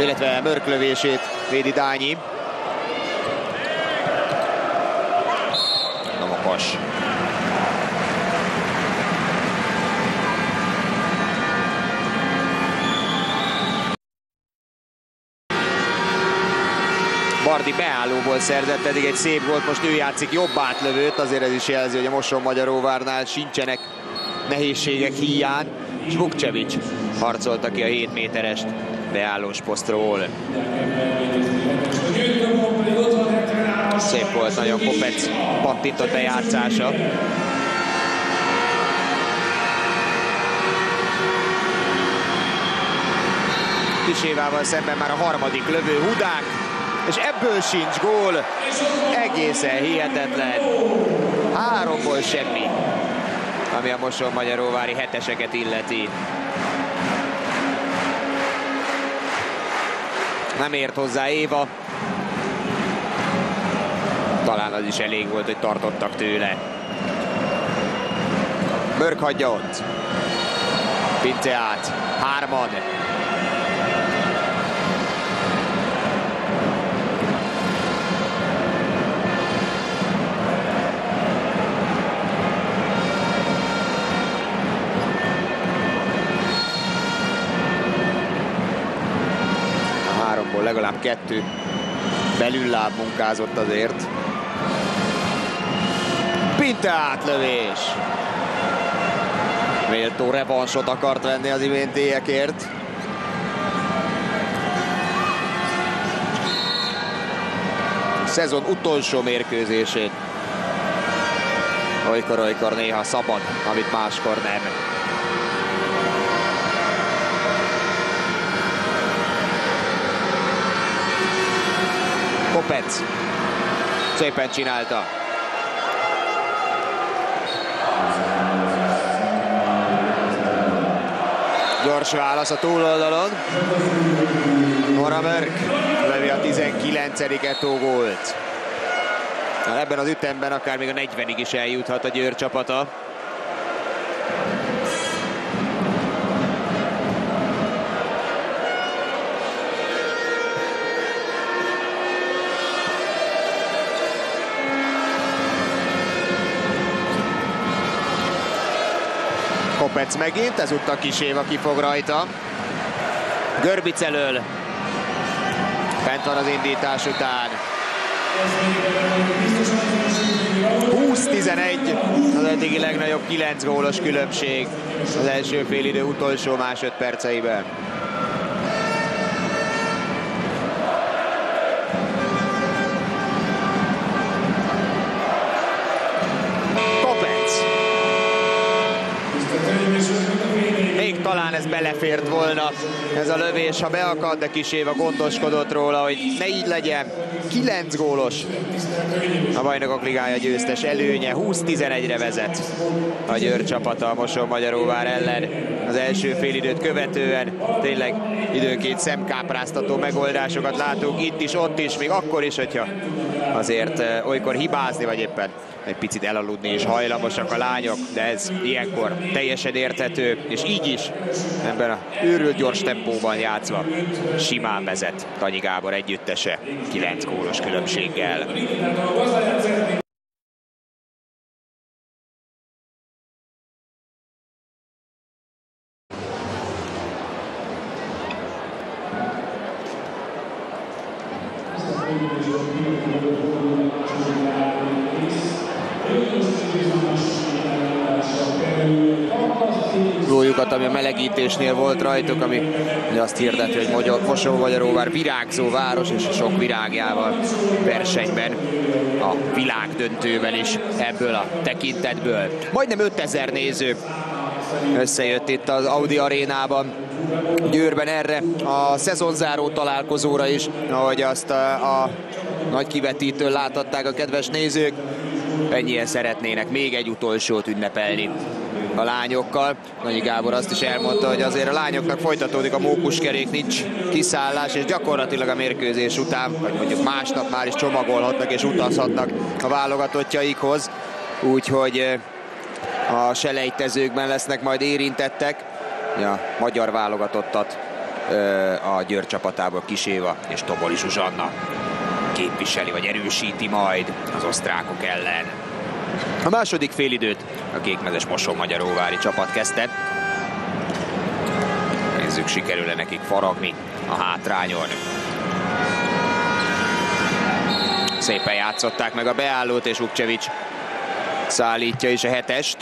illetve mörklövését védi Dányi. Bardi beállóból szerzett eddig egy szép volt, most ő játszik jobb átlövőt, azért ez is jelzi, hogy a Moson Magyaróvárnál sincsenek nehézségek híján. és Vukcevic harcolta ki a 7 méterest beállós posztról. Szép volt nagyon Kopec pattintott bejátszása. Kisévával szemben már a harmadik lövő Hudák, és ebből sincs gól. Egészen hihetetlen. Háromból semmi, ami a Moson Magyaróvári heteseket illeti. Nem ért hozzá Éva. Talán az is elég volt, hogy tartottak tőle. Mörk hagyja ott. Pince át. Hárman. Legalább kettő belülláb munkázott azért. Pinte átlövés. Méltó revansot akart venni az iméntiekért. Szezon utolsó mérkőzését. Olykor-olykor néha szabad, amit máskor nem. Kopec. Szépen csinálta. Gyors válasz a túloldalon. Nora Mörk lövi a 19. etó gólt. Na, ebben az ütemben akár még a 40-ig is eljuthat a Győr csapata. Kopec megint, ezúttal Kis Éva kifog rajta. Görbic elől. Bent van az indítás után. 20-11, az eddigi legnagyobb 9 gólos különbség az első félidő utolsó másodperceiben. Belefért volna ez a lövés, ha beakad, de Kis Éva gondoskodott róla, hogy ne így legyen. 9 gólos a Bajnokok Ligája győztes előnye, 20-11-re vezet a Győr csapata a Moson Magyaróvár ellen. Az első félidőt követően tényleg időnként szemkápráztató megoldásokat látunk itt is, ott is, még akkor is, hogyha azért olykor hibázni, vagy éppen egy picit elaludni is hajlamosak a lányok, de ez ilyenkor teljesen érthető, és így is ebben a őrült gyors tempóban játszva simán vezet Tanyi Gábor együttese 9 gólos különbséggel. Lójukat, ami a melegítésnél volt rajtuk, ami azt hirdeti, hogy Magyar, Mosó-Magyaróvár virágzó város, és sok virágjával versenyben a világ döntőben is ebből a tekintetből. Majdnem 5000 néző összejött itt az Audi arénában Győrben erre a szezonzáró találkozóra is, ahogy azt a, a nagy kivetítőn láthatták a kedves nézők. Ennyien szeretnének még egy utolsót ünnepelni a lányokkal. Nagyi Gábor azt is elmondta, hogy azért a lányoknak folytatódik a mókuskerék, nincs kiszállás, és gyakorlatilag a mérkőzés után, vagy mondjuk másnap már is csomagolhatnak és utazhatnak a válogatottjaikhoz. Úgyhogy a selejtezőkben lesznek majd érintettek. Ja, magyar válogatottat a Győr csapatából Kiséva és Toboli Zsuzsanna képviseli, vagy erősíti majd az osztrákok ellen. A második félidőt a kékmezes Moson Magyaróvári csapat kezdte. Nézzük, sikerül-e nekik faragni a hátrányon. Szépen játszották meg a beállót, és Ukcevics szállítja is a hetest.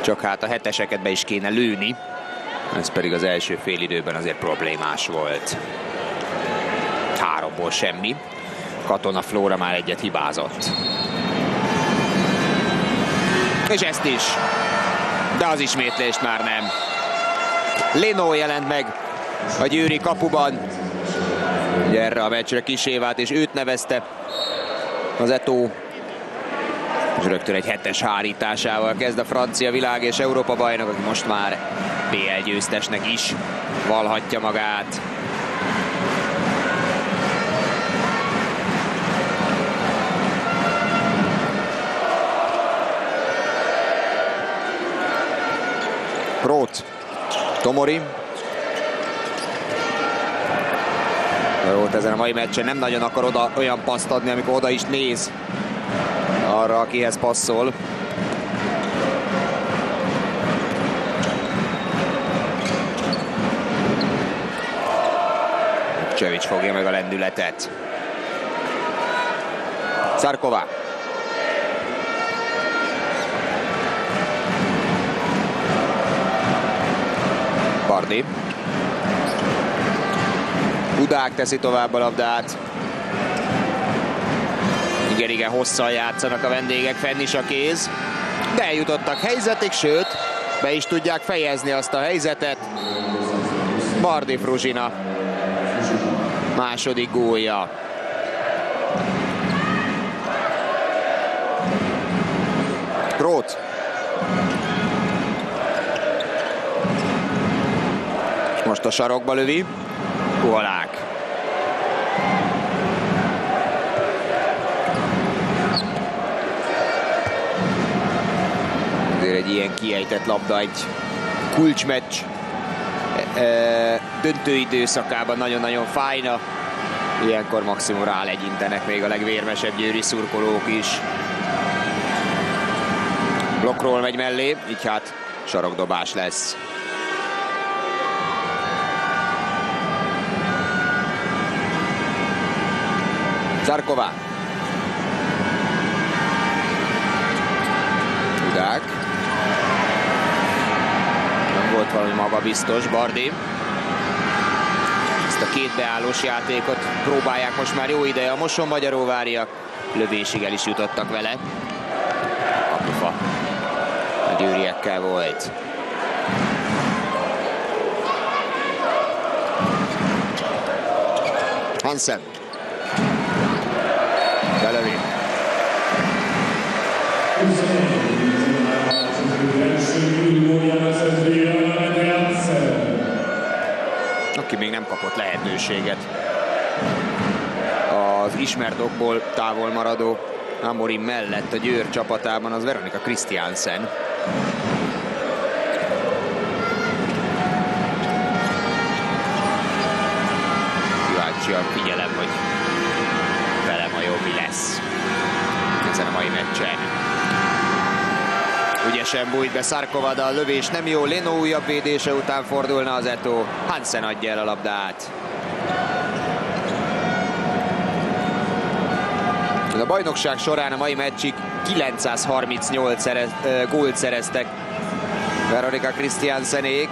Csak hát a heteseket be is kéne lőni. Ez pedig az első fél időben azért problémás volt. Háromból semmi. Katona Flóra már egyet hibázott. És ezt is. De az ismétlést már nem. Leno jelent meg a győri kapuban. Ugye erre a meccsre kisévált, és őt nevezte az Eto. És rögtön egy hetes hárításával kezd a francia világ és Európa bajnok, aki most már BL győztesnek is valhatja magát. Rót, Tomori. Rót ezen a mai meccsen nem nagyon akar oda olyan paszt adni, amikor oda is néz arra, akihez passzol. Csevics fogja meg a lendületet. Szarkova. Bardi. Budák teszi tovább a labdát. Igen, igen, hosszal játszanak a vendégek, fenn is a kéz. De eljutottak helyzetig, sőt, be is tudják fejezni azt a helyzetet. Bardi Fruzsina második gólja. A sarokba lövi. Kuhalák. Azért egy ilyen kiejtett labda, egy kulcsmeccs döntő időszakában nagyon-nagyon fájna. Ilyenkor maximum rálegyintenek még a legvérmesebb győri szurkolók is. Blokkról megy mellé, így hát sarokdobás lesz. Zarkova. Tudák. Nem volt valami magabiztos, Bardi. Ezt a két beállós játékot próbálják most már jó ideje a Moson Magyaróváriak. Lövésig el is jutottak vele. Apufa a győriekkel volt. Hansen. Belövi. Aki még nem kapott lehetőséget. Az ismert okból távol maradó Amorim mellett a Győr csapatában az Veronika Christiansen. Kíváncsian figyelem, hogy lesz ezen a mai meccsen. Ügyesen bújt be Szarkova, de a lövés nem jó. Leno újabb védése után fordulna az Eto. Hansen adja el a labdát. A bajnokság során a mai meccsig 938 szerez, gólt szereztek Veronika Christiansenék.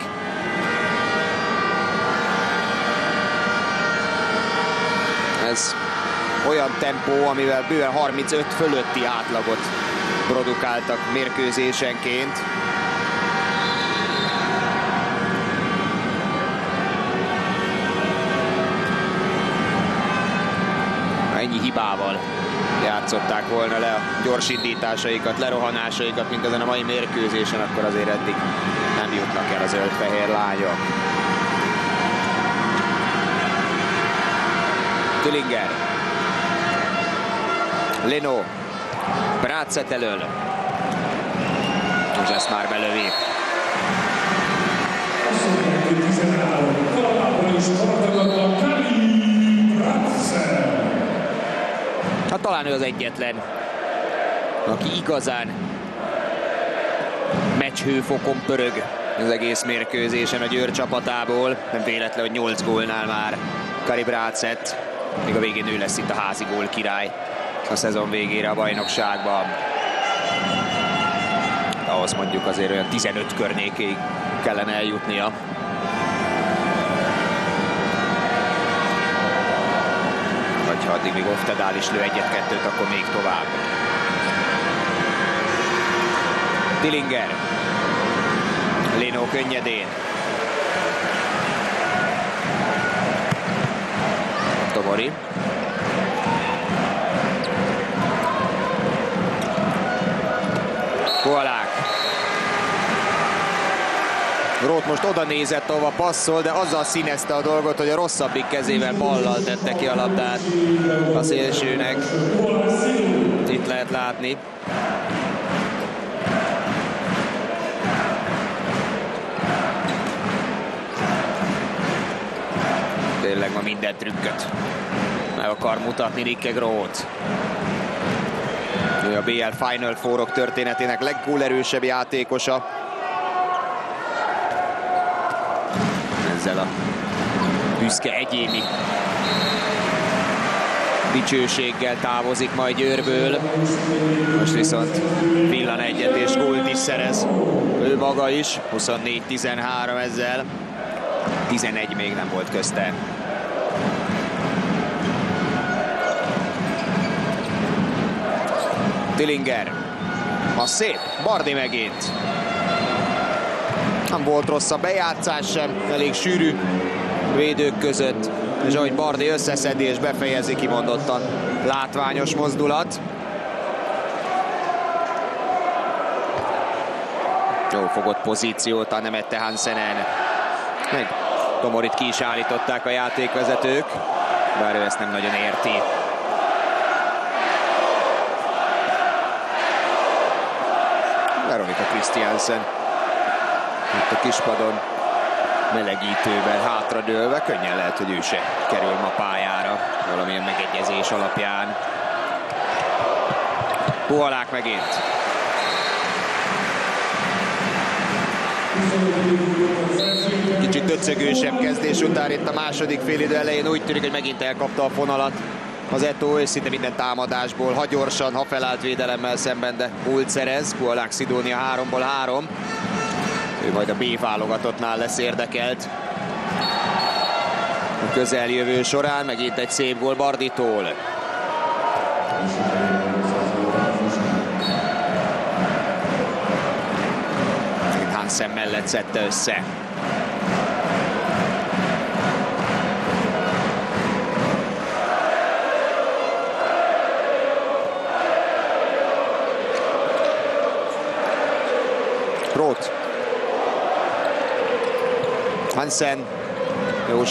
Ez olyan tempó, amivel bőven 35 fölötti átlagot produkáltak mérkőzésenként. Ennyi hibával játszották volna le a gyorsindításaikat, lerohanásaikat, mint ezen a mai mérkőzésen, akkor azért eddig nem jutnak el a zöld-fehér lányok. Tülinger. Leno. Brácet elől. És ezt már belövi. Hát talán ő az egyetlen, aki igazán meccshőfokon pörög az egész mérkőzésen a Győr csapatából. Nem véletlen, hogy 8 gólnál már Kari Brácet. Még a végén ő lesz itt a házi gól király a szezon végére a bajnokságban. ahhoz mondjuk azért olyan 15 környékéig kellene eljutnia. Vagy ha addig még Oftedál is lő egyet-kettőt, akkor még tovább. Dillinger. Lino könnyedén. Tomori. Rót most oda nézett, ahova passzol, de azzal színezte a dolgot, hogy a rosszabbik kezével ballal tette ki a labdát a szélsőnek. Itt lehet látni. Tényleg ma minden trükköt meg akar mutatni Rikke Groth. Ő a BL Final Four-ok történetének leggólerősebb játékosa. Ezzel a büszke egyéni dicsőséggel távozik majd Győrből. Most viszont villan egyet és gólt is szerez. Ő maga is, 24-13 ezzel. 11 még nem volt közte. Tillinger. Ma szép, Bardi megint. Nem volt rossz a bejátszás sem, elég sűrű védők között. És ahogy Bardi összeszedi és befejezi kimondottan látványos mozdulat. Jó fogott pozíciót a Nemette Hansenen. Meg Tomorit ki is állították a játékvezetők, bár ő ezt nem nagyon érti. Veronika Christiansen itt a kispadon melegítővel hátradőlve, könnyen lehet, hogy ő se kerül ma pályára valamilyen megegyezés alapján. Puhalák megint. Kicsit döcögősebb kezdés után itt a második félidő elején úgy tűnik, hogy megint elkapta a fonalat az Eto, és szinte minden támadásból, ha gyorsan, ha felállt védelemmel szemben, de múlt szerez. Puhalák Szidónia 3-ból 3. Ő majd a B válogatottnál lesz érdekelt. A közeljövő során megint egy szép gól Barditól. Hansen mellett szedte össze. Hansen. Jó.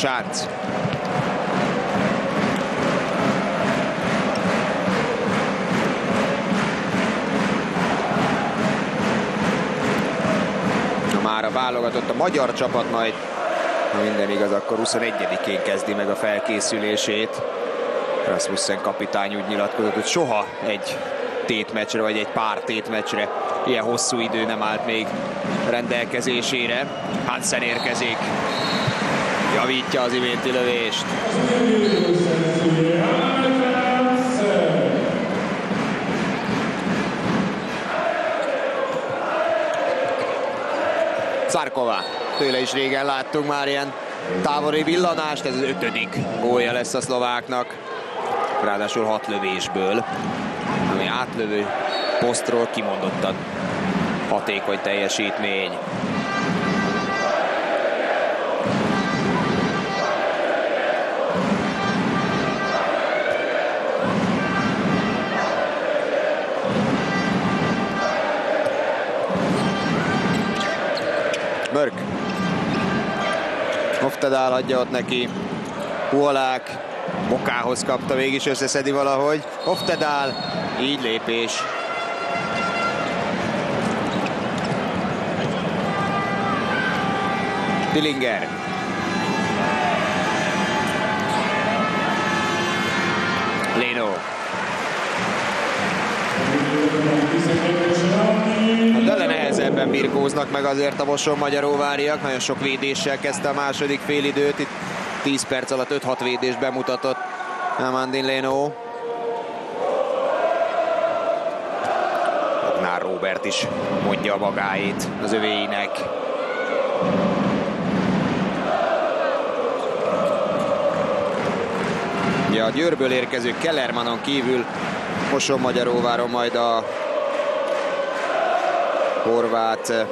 Na már a válogatott a magyar csapat majd, ha minden igaz, akkor 21-én kezdi meg a felkészülését. Rasmussen kapitány úgy nyilatkozott, hogy soha egy tétmeccsre, vagy egy pár tétmeccsre ilyen hosszú idő nem állt még rendelkezésére. Hansen érkezik. Javítja az iménti lövést. Szárkova. Tőle is régen láttunk már ilyen távoli villanást, ez az ötödik gólja lesz a szlováknak. Ráadásul hat lövésből, ami átlövő posztról kimondottan hatékony teljesítmény. Mörk. Oftedál adja ott neki. Puolák. Bokához kapta, végig is összeszedi valahogy. Oftedál. Így lépés. Dillinger. Leno. De nehezebben birkóznak meg azért a Moson magyaróváriak. Nagyon sok védéssel kezdte a második félidőt. Itt 10 perc alatt 5-6 védést bemutatott Amandin Leno. Bognár Robert is mondja magáét az övéinek. Ugye a Győrből érkező Kellermanon kívül Moson Magyaróváron majd a horvát eh,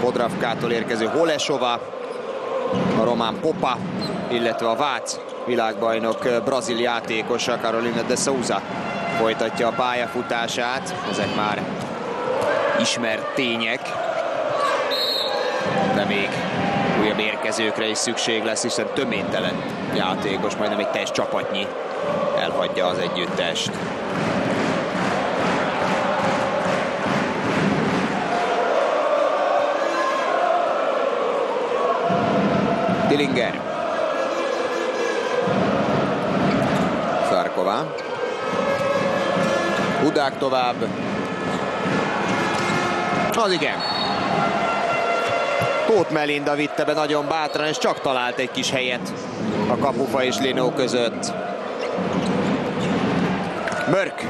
Podravkától érkező Holesova, a román Popa, illetve a Vác világbajnok eh, brazil játékosa Carolina de Souza folytatja a pályafutását. Ezek már ismert tények, de még újabb érkezőkre is szükség lesz, hiszen töménytelen játékos, majdnem egy teljes csapatnyi elhagyja az együttest. Dillinger. Szarková. Hudák tovább. Az igen. Tóth Melinda vitte be nagyon bátran, és csak talált egy kis helyet a kapufa és Linó között. Mörk.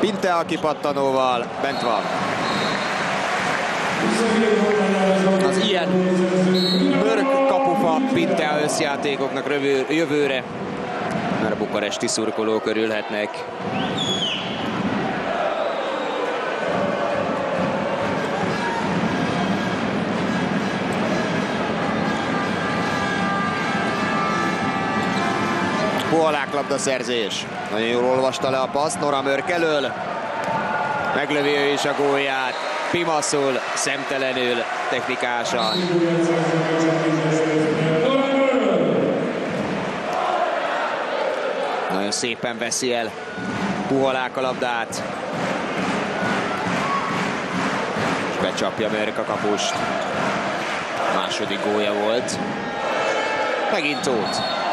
Pinte a kipattanóval. Bent van. Az ilyen Mörk kapufa Pinte összjátékoknak rövő, jövőre, mert a bukaresti szurkolók örülhetnek. Puhalák labdaszerzés. Nagyon jól olvasta le a paszt, Nora Mörk elől. Meglövi ő is a gólját. Pimaszul, szemtelenül, technikásan. Nagyon szépen veszi el Puhalák a labdát. És becsapja Mörk a kapust. Második gólya volt. Megint Tóth.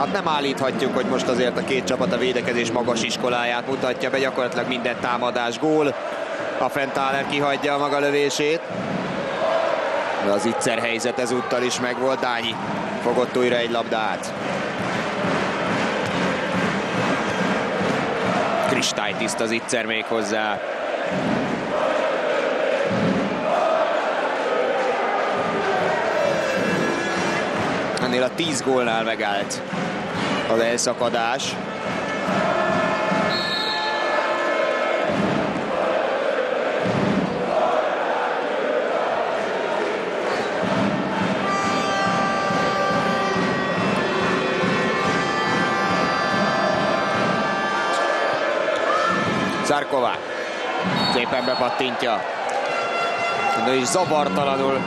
Hát nem állíthatjuk, hogy most azért a két csapat a védekezés magas iskoláját mutatja be, gyakorlatilag minden támadás gól. A Fentáler kihagyja a maga lövését. De az ittszer helyzet ezúttal is megvolt, Dányi fogott újra egy labdát. Kristálytiszt az ittszer még hozzá. Ennél a 10 gólnál megállt az elszakadás. Zarkova szépen bepattintja. De is zavartalanul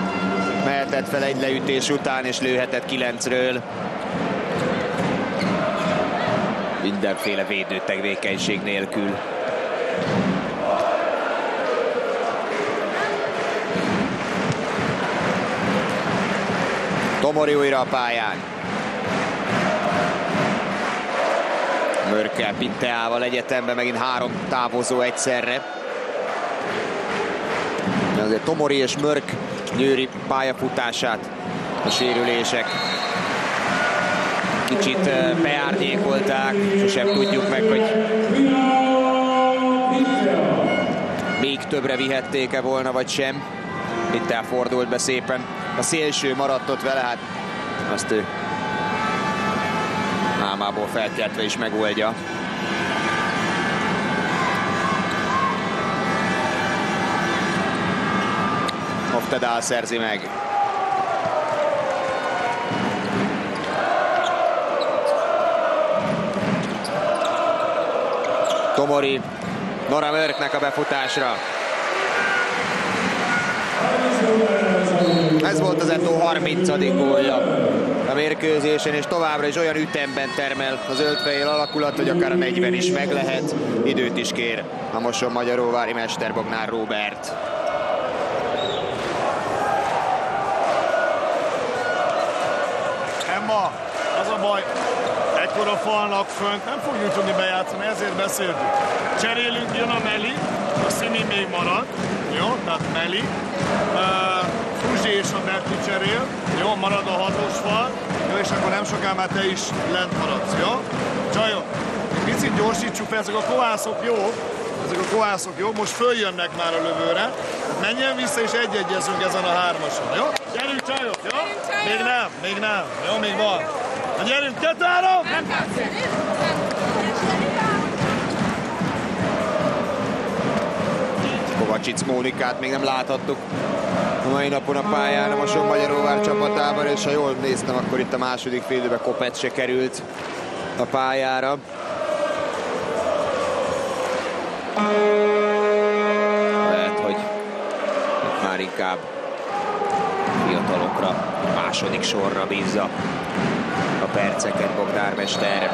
mehetett fel egy leütés után, és lőhetett kilencről. Mindenféle védő tevékenység nélkül. Tomori újra a pályán. Mörkel Pinteával egyetemben megint három távozó egyszerre. Azért Tomori és Mörk Győri pályafutását a sérülések kicsit beárnyékolták, sosem tudjuk meg, hogy még többre vihették-e volna, vagy sem. Itt elfordult be szépen. A szélső maradt ott vele, hát azt ő álmából felkeltve is megoldja. Oftedál szerzi meg. Tomori Nora Mörknek a befutásra. Ez volt az Eto 30. gólja a mérkőzésen, és továbbra is olyan ütemben termel az zöldfejél alakulat, hogy akár a 40 is meg lehet. Időt is kér a Moson Magyaróvári Mester Bognár Róbert. Emma, az a baj, ekkora falnak fönt nem fogjuk tudni bejátszani, ezért beszéltük. Cserélünk, jön a Meli, a Szimi még marad, jó, tehát Meli. Uh, és a Berti cserél, jó, marad a hatos fal, jó, és akkor nem soká már te is lent maradsz, jó? Csajok, Picit gyorsítsuk fel, ezek a kovászok jó, ezek a kovászok jó, most följönnek már a lövőre. Hát menjen vissza és egyegyezünk ezen a hármason, jó? Gyerünk csajok, jó? Még nem, még nem, jó, még van. Gyerünk, kettő, három! Kovacsic Mónikát még nem láthattuk a mai napon a pályán a Moson Magyaróvár csapatában, és ha jól néztem, akkor itt a második félidőben Kopec se került a pályára. Lehet, hogy itt már inkább fiatalokra, második sorra bízza a perceket Bogdár Mester.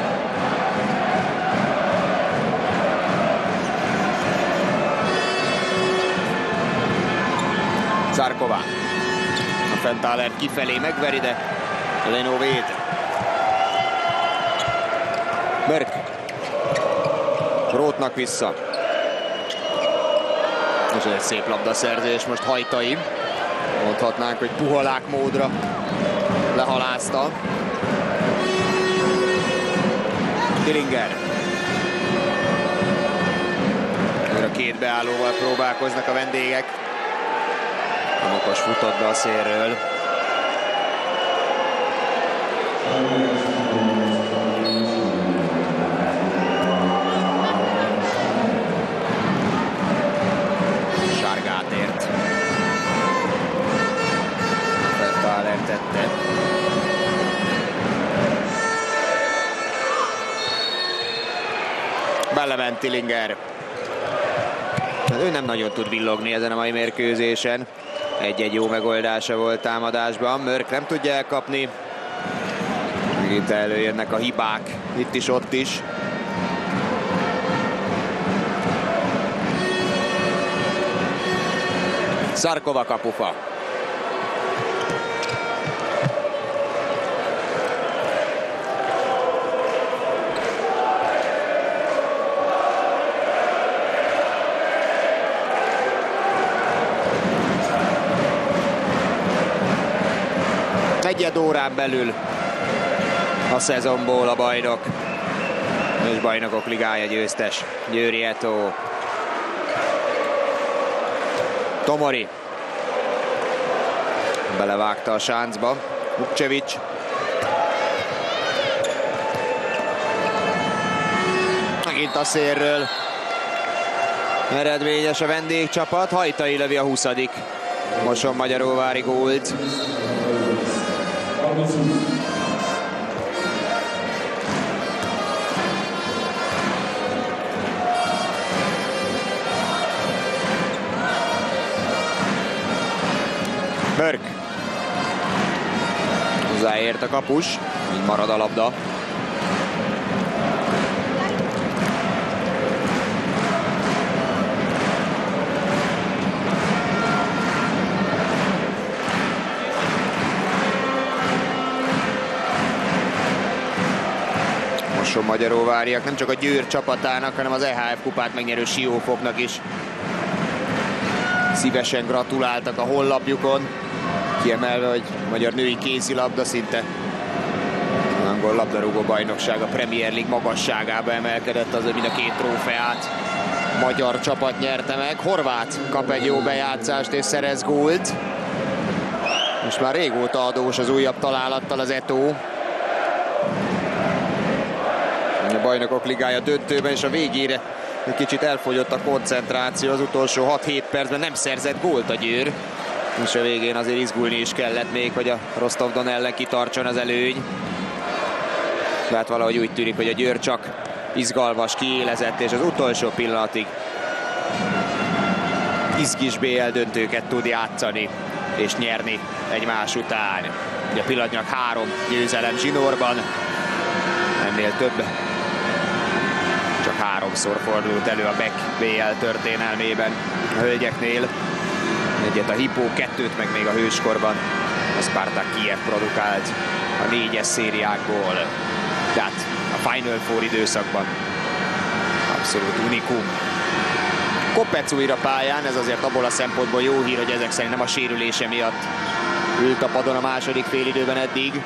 Zarkova. A Fentaler kifelé megveri, de Leno véd. Mörk. Rótnak vissza. És egy szép labdaszerzés most hajtai. Mondhatnánk, hogy puhalák módra lehalázta. Dillinger. Újra két beállóval próbálkoznak a vendégek. Mokos futott be a szélről. Belement Tillinger. Ő nem nagyon tud villogni ezen a mai mérkőzésen. Egy-egy jó megoldása volt támadásban. Mörk nem tudja elkapni. Itt előjönnek a hibák, itt is, ott is. Szarkova kapufa. Negyed órán belül a szezonból a bajnok és bajnokok ligája győztes Győri Eto. Tomori belevágta a sáncba. Vukcevic. Megint a szérről. Eredményes a vendégcsapat. Hajtai lövi a 20. Moson Magyaróvári gólt. Mörk. Hozzáért a kapus, így marad a labda. Magyaróváriak nem csak a Győr csapatának, hanem az EHF kupát megnyerő Siófoknak is szívesen gratuláltak a honlapjukon, kiemelve, hogy magyar női kézilabda szinte angol labdarúgó bajnokság a Premier League magasságába emelkedett, az, mind a két trófeát magyar csapat nyerte meg. Horvát kap egy jó bejátszást és szerez gólt. Most már régóta adós az újabb találattal az Eto. Bajnokok ligája döntőben és a végére egy kicsit elfogyott a koncentráció, az utolsó 6-7 percben nem szerzett gólt a Győr. És a végén azért izgulni is kellett még, hogy a Rostov Don ellen kitartson az előny. De hát valahogy úgy tűnik, hogy a Győr csak izgalmas, kiélezett, és az utolsó pillanatig izgis BL döntőket tud játszani és nyerni egymás után. Ugye pillanatnyilag három győzelem zsinórban, ennél több háromszor fordult elő a Beck BL történelmében a hölgyeknél. Egyet a Hippo, kettőt meg még a hőskorban a Spartak Kiev produkált a négyes szériákból. Tehát a Final Four időszakban abszolút unikum. Kopec újra pályán, ez azért abból a szempontból jó hír, hogy ezek szerint nem a sérülése miatt ült a padon a második félidőben eddig.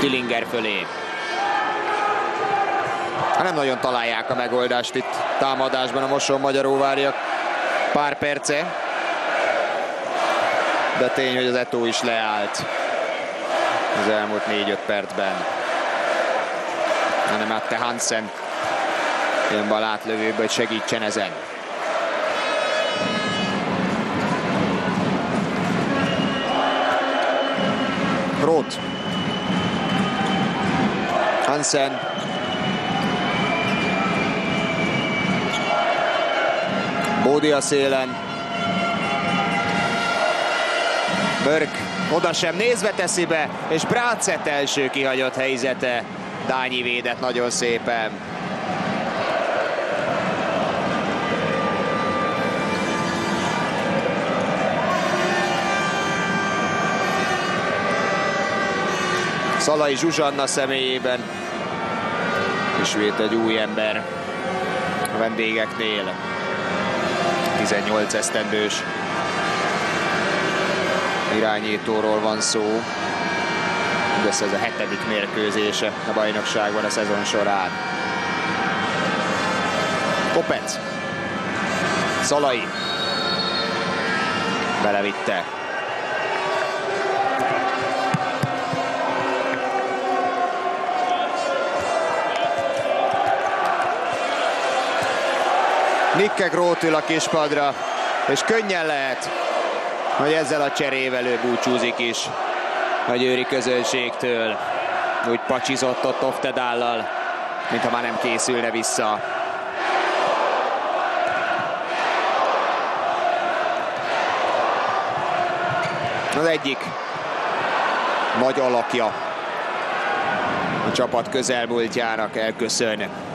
Tillinger fölé. Hát nem nagyon találják a megoldást itt támadásban a Moson Magyaróváriak pár perce. De tény, hogy az Eto is leállt az elmúlt 4-5 percben. Hanem Atte Hansen jön be a hogy segítsen ezen. Roth. Hansen. Bódi a szélen. Mörk oda sem nézve teszi be, és Brácet első kihagyott helyzete. Dányi védett nagyon szépen. Szalai Zsuzsanna személyében. Ismét egy új ember a vendégeknél. 18 esztendős irányítóról van szó. Mindössze ez a hetedik mérkőzése a bajnokságban a szezon során. Kopec. Szalai. Belevitte. Nikke Grót a kispadra, és könnyen lehet, hogy ezzel a cserével ő búcsúzik is a győri közönségtől. Úgy pacsizott ott Oftedállal, mintha már nem készülne vissza. Az egyik nagy alakja a csapat közelmúltjának elköszön.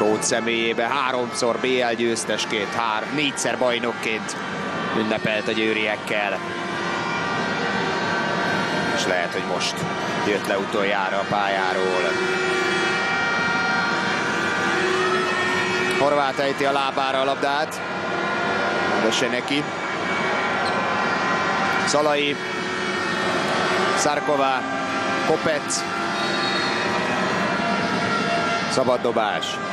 Rót személyébe háromszor BL győztesként, hár, négyszer bajnokként ünnepelt a győriekkel. És lehet, hogy most jött le utoljára a pályáról. Horváth ejti a lábára a labdát. De se neki. Szalai. Szarková. Kopec. Szabad dobás.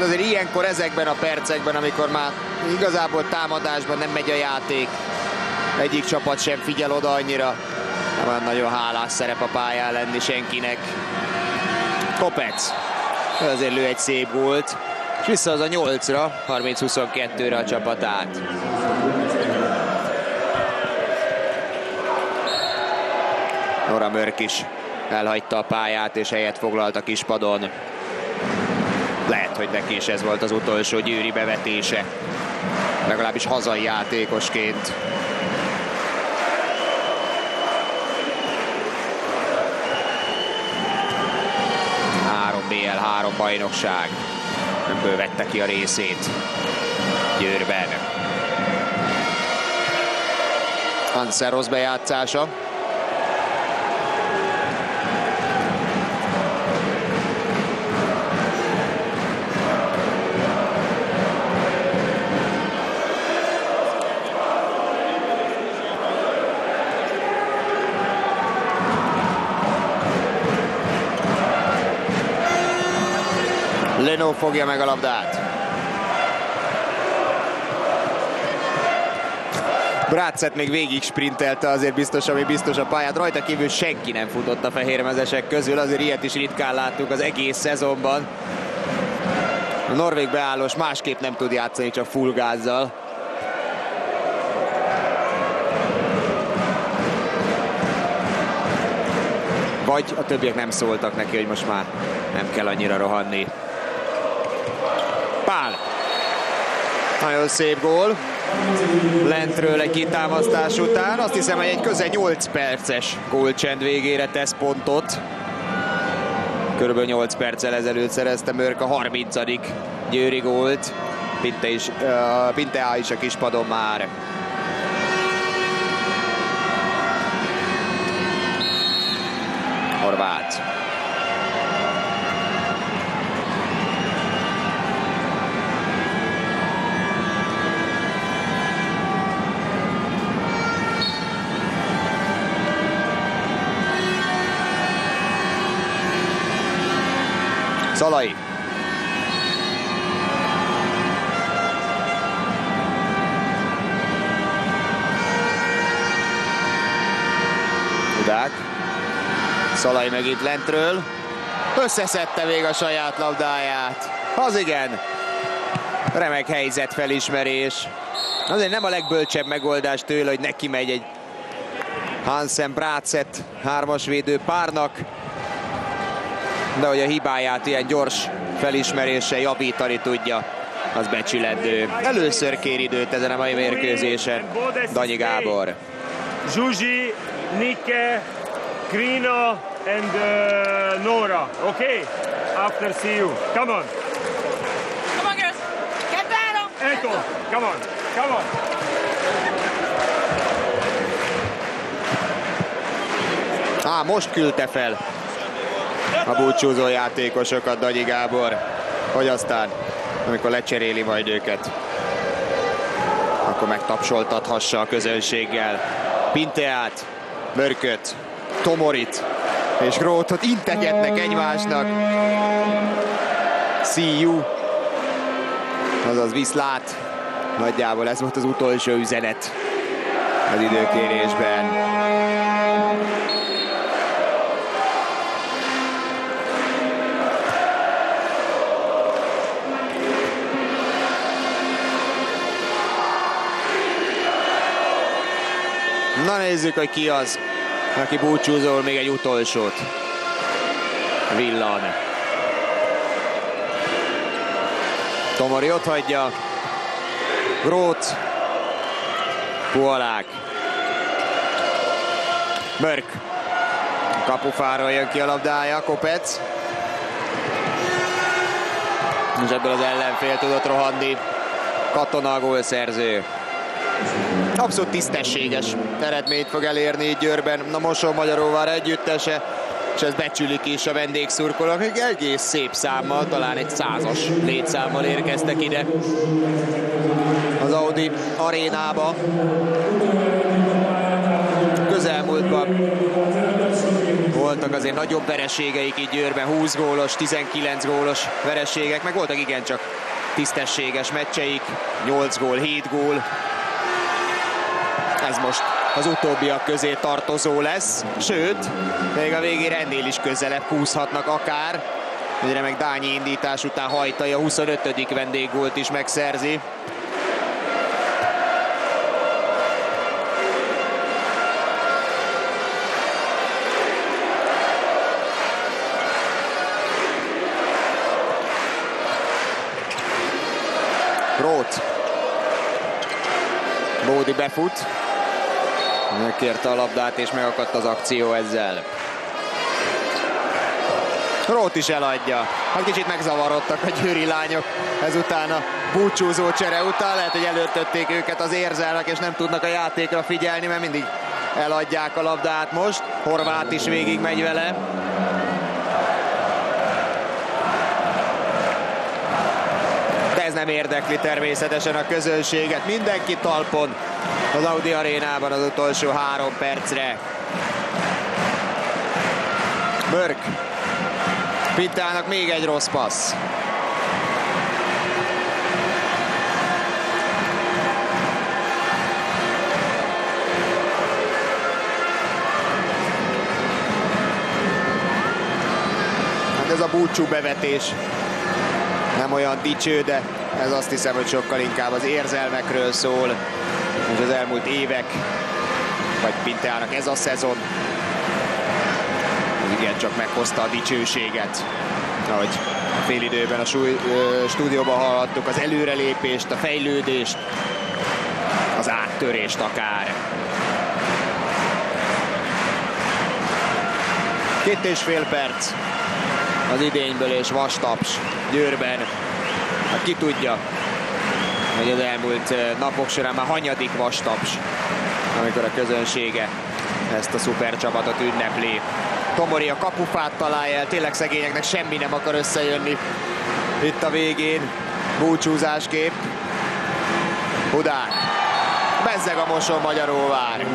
Hát azért ilyenkor ezekben a percekben, amikor már igazából támadásban nem megy a játék, egyik csapat sem figyel oda annyira, van nagyon hálás szerep a pályán lenni senkinek. Kopec. Azért lő egy szép gólt. És vissza az a 8-ra, 30-22-re a csapatát. Nora Mörk is elhagyta a pályát, és helyet foglalt a kispadon. Lehet, hogy neki is ez volt az utolsó győri bevetése. Legalábbis hazai játékosként. Három BL, három bajnokság. Ebből vette ki a részét Győrben. Hansen rossz bejátszása. Fogja meg a labdát. Brácet még végig sprintelte, azért biztos, ami biztos a pályát. Rajta kívül senki nem futott a fehérmezesek közül, azért ilyet is ritkán láttuk az egész szezonban. A norvég beállós másképp nem tud játszani, csak full gázzal. Vagy a többiek nem szóltak neki, hogy most már nem kell annyira rohanni. Pál. Nagyon szép gól. Lentről egy kitámasztás után. Azt hiszem, hogy egy közel 8 perces gólcsend végére tesz pontot. Körülbelül 8 perccel ezelőtt szerezte Mörk a 30. győri gólt. Pinte is, uh, Pintea is a kispadon már. Horváth. Szalai. Udák. Szalai megint lentről. Összeszedte még a saját labdáját. Az igen. Remek helyzet felismerés. Azért nem a legbölcsebb megoldás tőle, hogy neki megy egy Hansen Brácet hármas védő párnak. De hogy a hibáját ilyen gyors felismeréssel javítani tudja, az becsülető. Először kér időt ezen a mai mérkőzésen Danyi Gábor. Zsuzsi, Nike, Krino and uh, Nora. Okay? After see you. Come on. Come on, girls. Get down. Echo. Come on. Come on. Á, most küldte fel a búcsúzó játékosokat Danyi Gábor, hogy aztán, amikor lecseréli majd őket, akkor megtapsoltathassa a közönséggel. Pinteát, Mörköt, Tomorit és Grótot integetnek egymásnak. See you, azaz viszlát. Nagyjából ez volt az utolsó üzenet az időkérésben. Na nézzük, hogy ki az, aki búcsúzol még egy utolsót. Villan. Tomori ott hagyja. Grót. Puolák. Mörk. Kapufáról jön ki a labdája, Kopec. És ebből az ellenfél tudott rohanni. Katona a gólszerző. Abszolút tisztességes eredményt fog elérni itt Győrben. A Mosó Magyaróvár együttese, és ez becsülik is a vendégszurkolók, akik egész szép számmal, talán egy százas létszámmal érkeztek ide az Audi arénába. Közelmúltban voltak azért nagyobb vereségeik itt Győrben, 20 gólos, 19 gólos vereségek, meg voltak igencsak tisztességes meccseik, 8 gól, 7 gól, ez most az utóbbiak közé tartozó lesz, sőt, még a végére ennél is közelebb húzhatnak akár. Egy remek Dányi indítás után Hajtai a 25. vendéggólt is megszerzi. Rót. Bódi befut. Megkérte a labdát és megakadt az akció ezzel. Rót is eladja. Hát kicsit megzavarodtak a győri lányok ezután a búcsúzó csere után. Lehet, hogy előttötték őket az érzelmek, és nem tudnak a játékra figyelni, mert mindig eladják a labdát most. Horvát is végig megy vele. De ez nem érdekli természetesen a közönséget. Mindenki talpon az Audi arénában az utolsó három percre. Mörk. Pittának még egy rossz passz. Hát ez a búcsú bevetés nem olyan dicső, de ez azt hiszem, hogy sokkal inkább az érzelmekről szól, és az elmúlt évek, vagy Pinteának ez a szezon, igen, csak meghozta a dicsőséget, ahogy a félidőben a súly, ö, stúdióban hallhattuk, az előrelépést, a fejlődést, az áttörést akár. Két és fél perc az idényből és vastaps Győrben. Hát ki tudja, hogy az elmúlt napok során már hanyadik vastaps, amikor a közönsége ezt a szuper csapatot ünnepli. Tomori a kapufát találja el, tényleg szegényeknek semmi nem akar összejönni itt a végén. Búcsúzásképp. Hudák. Bezzeg a moson Magyaróvár.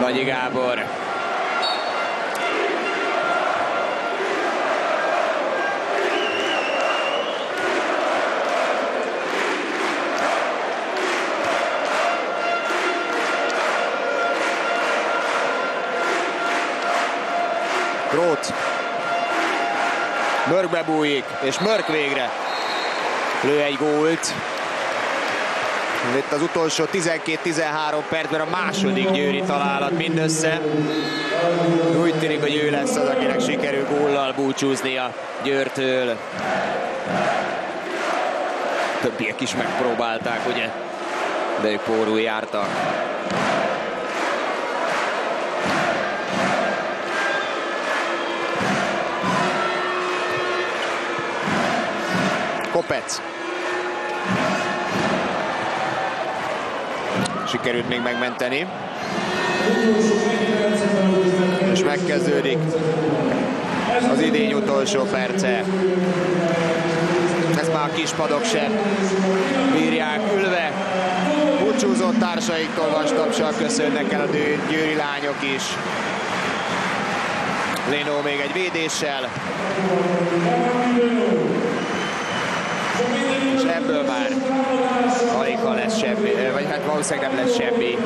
Nagyi Gábor. Grót. Mörkbe bújik, és Mörk végre lő egy gólt. Itt az utolsó 12-13 percben a második győri találat mindössze. Úgy tűnik, hogy ő lesz az, akinek sikerül góllal búcsúzni a Győrtől. Többiek is megpróbálták, ugye? De ők pórul jártak. Kopec. Sikerült még megmenteni. És megkezdődik az idény utolsó perce. Ez már a kispadok sem bírják ülve. Búcsúzott társaiktól vastapsal köszönnek el a győri lányok is. Lénó még egy védéssel. És ebből már alig lesz semmi, vagy hát valószínűleg nem lesz semmi.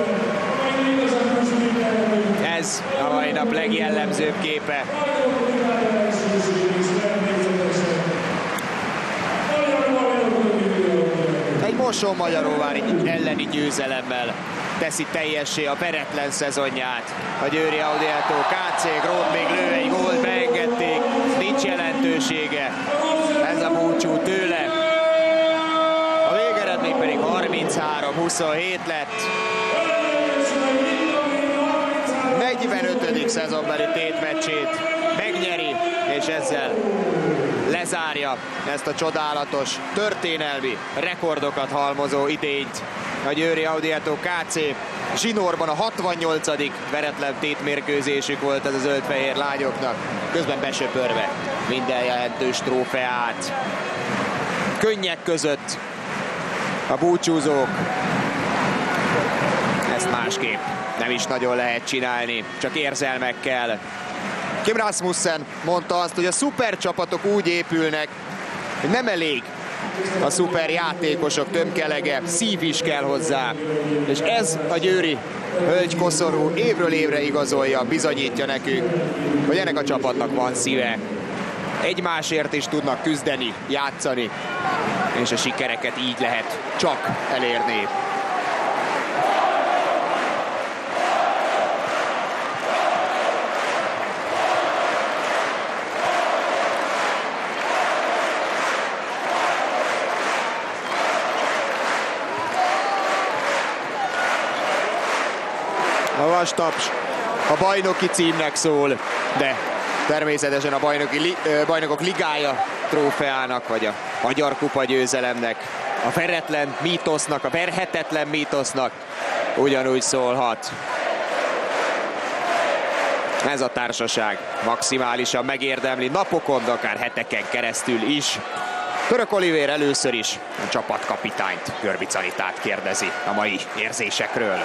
Ez a mai nap legjellemzőbb képe. Egy Moson Magyaróvári elleni győzelemmel teszi teljessé a peretlen szezonját. A Győri Audiato KC Grót még lő egy gólt, beengedték, nincs jelentősége. 33-27 lett. 45. szezonbeli tétmeccsét megnyeri, és ezzel lezárja ezt a csodálatos, történelmi rekordokat halmozó idényt. A Győri Audiato KC zsinórban a 68. veretlen tétmérkőzésük volt ez a zöldfehér lányoknak, közben besöpörve minden jelentős trófeát. Könnyek között a búcsúzók ezt másképp nem is nagyon lehet csinálni, csak érzelmekkel. Kim Rasmussen mondta azt, hogy a szupercsapatok úgy épülnek, hogy nem elég a szuper játékosok tömkelege, szív is kell hozzá. És ez a győri hölgykoszorú évről évre igazolja, bizonyítja nekünk, hogy ennek a csapatnak van szíve. Egymásért is tudnak küzdeni, játszani, és a sikereket így lehet csak elérni. A vastaps a bajnoki címnek szól, de természetesen a bajnoki bajnokok ligája trófeának, vagy a Magyar Kupa győzelemnek, a veretlen mítosznak, a verhetetlen mítosznak ugyanúgy szólhat. Ez a társaság maximálisan megérdemli napokon, de akár heteken keresztül is. Török Olivér először is a csapatkapitányt, Görbic Anitát kérdezi a mai érzésekről.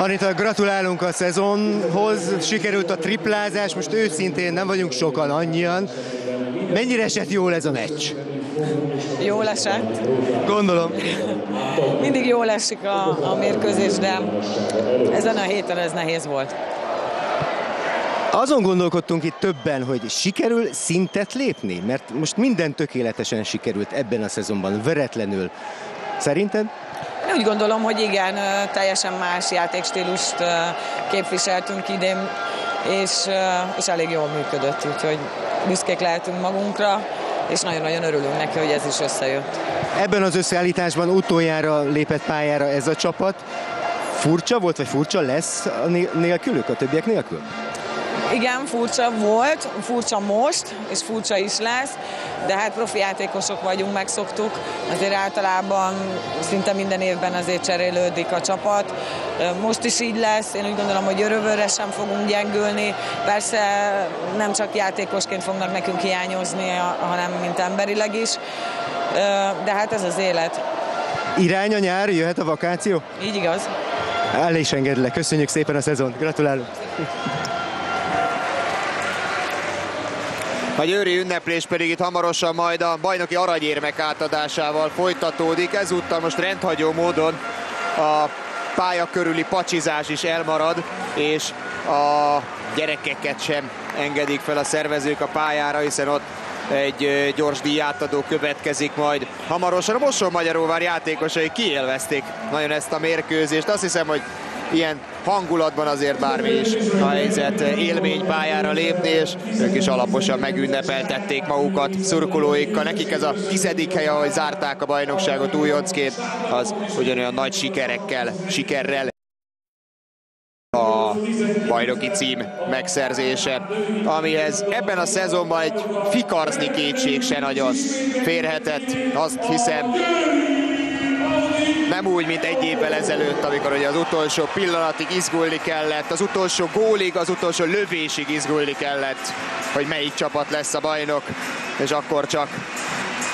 Anita, gratulálunk a szezonhoz, sikerült a triplázás, most őszintén nem vagyunk sokan annyian. Mennyire esett jól ez a meccs? Jól esett. Gondolom. Mindig jól esik a, a mérkőzés, de ezen a héten ez nehéz volt. Azon gondolkodtunk itt többen, hogy sikerül szintet lépni? Mert most minden tökéletesen sikerült ebben a szezonban, veretlenül. Szerinted? Úgy gondolom, hogy igen, teljesen más játékstílust képviseltünk idén, és, és elég jól működött, úgyhogy büszkék lehetünk magunkra, és nagyon-nagyon örülünk neki, hogy ez is összejött. Ebben az összeállításban utoljára lépett pályára ez a csapat. Furcsa volt, vagy furcsa lesz a nélkülük, a többiek nélkül? Igen, furcsa volt, furcsa most, és furcsa is lesz, de hát profi játékosok vagyunk, megszoktuk. Azért általában szinte minden évben azért cserélődik a csapat. Most is így lesz, én úgy gondolom, hogy örövőre sem fogunk gyengülni. Persze nem csak játékosként fognak nekünk hiányozni, hanem mint emberileg is. De hát ez az élet. Irány a nyár, jöhet a vakáció? Így igaz. El is engedlek. Köszönjük szépen a szezont. Gratulálok. A győri ünneplés pedig itt hamarosan majd a bajnoki aranyérmek átadásával folytatódik. Ezúttal most rendhagyó módon a pálya körüli pacsizás is elmarad, és a gyerekeket sem engedik fel a szervezők a pályára, hiszen ott egy gyors díjátadó következik majd hamarosan. A Moson Magyaróvár játékosai kiélvezték nagyon ezt a mérkőzést. Azt hiszem, hogy ilyen hangulatban azért bármi is a helyzet élménypályára lépni, és ők is alaposan megünnepeltették magukat szurkolóikkal. Nekik ez a tizedik hely, ahogy zárták a bajnokságot újoncként, az ugyanolyan nagy sikerekkel, sikerrel a bajnoki cím megszerzése, amihez ebben a szezonban egy fikarzni kétség se nagyon férhetett. Azt hiszem, nem úgy, mint egy évvel ezelőtt, amikor ugye az utolsó pillanatig izgulni kellett, az utolsó gólig, az utolsó lövésig izgulni kellett, hogy melyik csapat lesz a bajnok, és akkor csak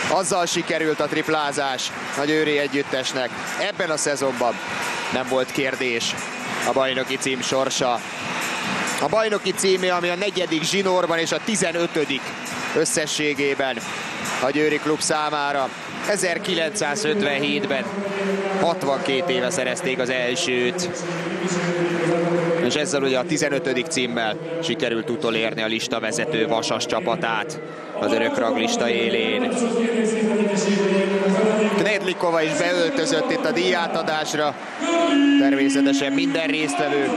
azzal sikerült a triplázás a Győri együttesnek. Ebben a szezonban nem volt kérdés a bajnoki cím sorsa. A bajnoki címé, ami a negyedik zsinórban és a tizenötödik összességében a Győri klub számára. 1957-ben 62 éve szerezték az elsőt. És ezzel ugye a 15. címmel sikerült utolérni a lista vezető Vasas csapatát az örök raglista élén. Knedlikova is beöltözött itt a díjátadásra. Természetesen minden résztvevő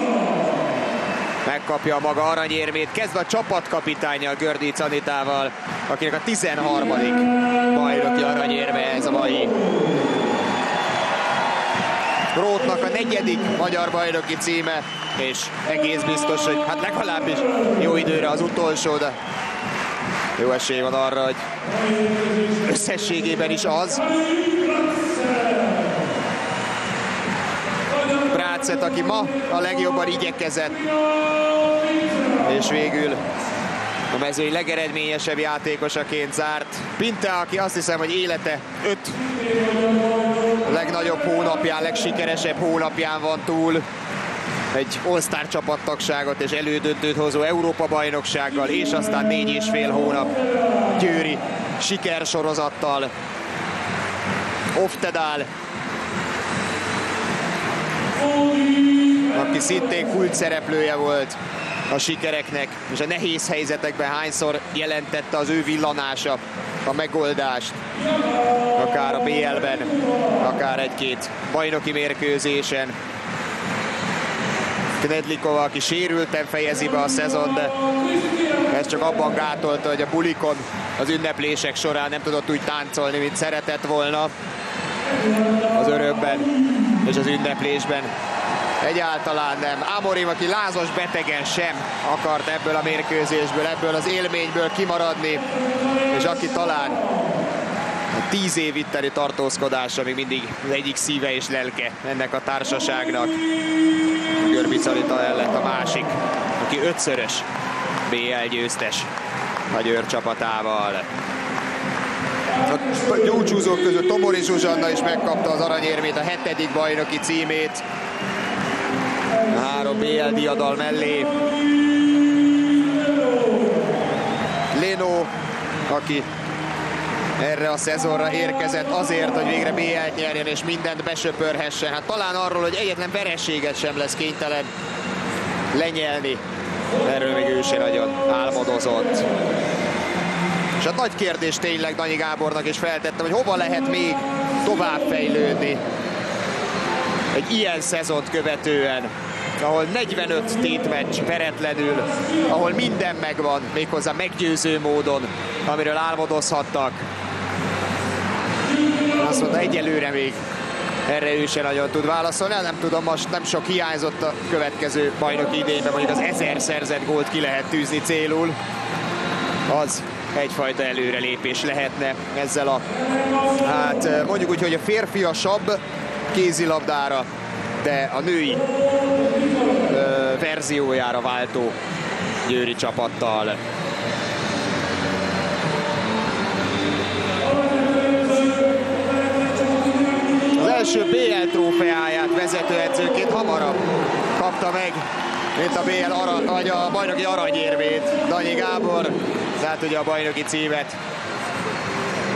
megkapja a maga aranyérmét. Kezdve a csapatkapitánya Gördic Anitával, akinek a 13. bajnoki aranyérme ez a mai. Rótnak a negyedik magyar bajnoki címe, és egész biztos, hogy hát legalábbis jó időre az utolsó, de jó esély van arra, hogy összességében is az. Prácet, aki ma a legjobban igyekezett, és végül a mezői legeredményesebb játékosaként zárt. Pinte, aki azt hiszem, hogy élete öt legnagyobb hónapján, legsikeresebb hónapján van túl egy All-Star csapattagságot és elődöntőt hozó Európa-bajnoksággal, és aztán négy és fél hónap Győri sikersorozattal. Oftedál, aki szintén kult szereplője volt a sikereknek, és a nehéz helyzetekben hányszor jelentette az ő villanása a megoldást, akár a BL-ben, akár egy-két bajnoki mérkőzésen. Knedlikova, aki sérülten fejezi be a szezon, de ez csak abban gátolta, hogy a bulikon az ünneplések során nem tudott úgy táncolni, mint szeretett volna az örökben és az ünneplésben. Egyáltalán nem. Amorim, aki lázas betegen sem akart ebből a mérkőzésből, ebből az élményből kimaradni, és aki talán a tíz év itteni tartózkodása még mindig az egyik szíve és lelke ennek a társaságnak. Görbic Anita lett a másik, aki ötszörös BL győztes a Győr csapatával. A gyúcsúzók között Tomori Zsuzsanna is megkapta az aranyérmét, a hetedik bajnoki címét. Három BL diadal mellé. Leno, aki erre a szezonra érkezett azért, hogy végre BL-t nyerjen és mindent besöpörhessen. Hát talán arról, hogy egyetlen verességet sem lesz kénytelen lenyelni. Erről még ő sem nagyon álmodozott. És a nagy kérdés tényleg Danyi Gábornak is feltettem, hogy hova lehet még tovább fejlődni egy ilyen szezont követően, ahol 45 tétmeccs veretlenül, ahol minden megvan, méghozzá meggyőző módon, amiről álmodozhattak. Azt mondta, egyelőre még erre ő se nagyon tud válaszolni. Nem tudom, most nem sok hiányzott a következő bajnoki idényben, mondjuk az ezer szerzett gólt ki lehet tűzni célul. Az egyfajta előrelépés lehetne ezzel a, hát mondjuk úgy, hogy a férfiasabb kézilabdára, de a női ö, verziójára váltó győri csapattal. Az első BL trófeáját vezetőedzőként hamarabb kapta meg, mint a BL ara, vagy a bajnoki aranyérmét Danyi Gábor, tehát a bajnoki címet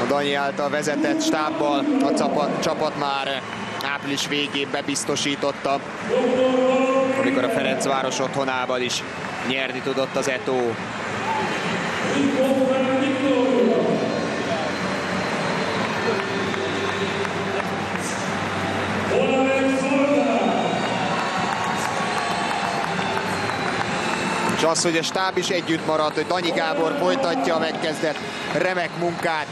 a Danyi által vezetett stábbal a csapat, csapat már április végén bebiztosította, amikor a Ferencváros otthonában is nyerni tudott az Eto. És az, hogy a stáb is együtt maradt, hogy Danyi Gábor folytatja a megkezdett remek munkát,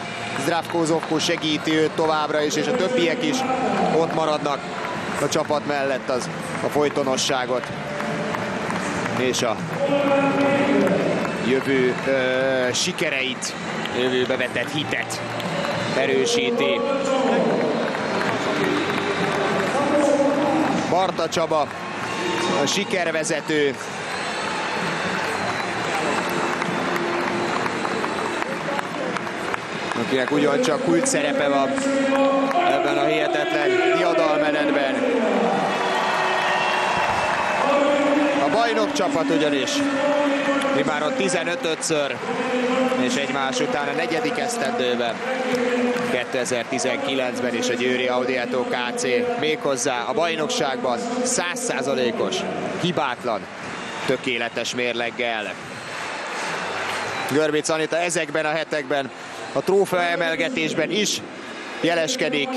Zdravko Zovko segíti őt továbbra is, és a többiek is ott maradnak a csapat mellett az a folytonosságot. És a jövő ö, sikereit, jövőbe vetett hitet erősíti. Barta Csaba, a sikervezető, akinek ugyancsak kult szerepe van ebben a hihetetlen diadalmenetben. A bajnok csapat ugyanis már a 15-ször és egymás után a negyedik esztendőben 2019-ben is a Győri Audiato KC méghozzá a bajnokságban 100%-os, hibátlan, tökéletes mérleggel. Görbic Anita ezekben a hetekben a trófea emelgetésben is jeleskedik.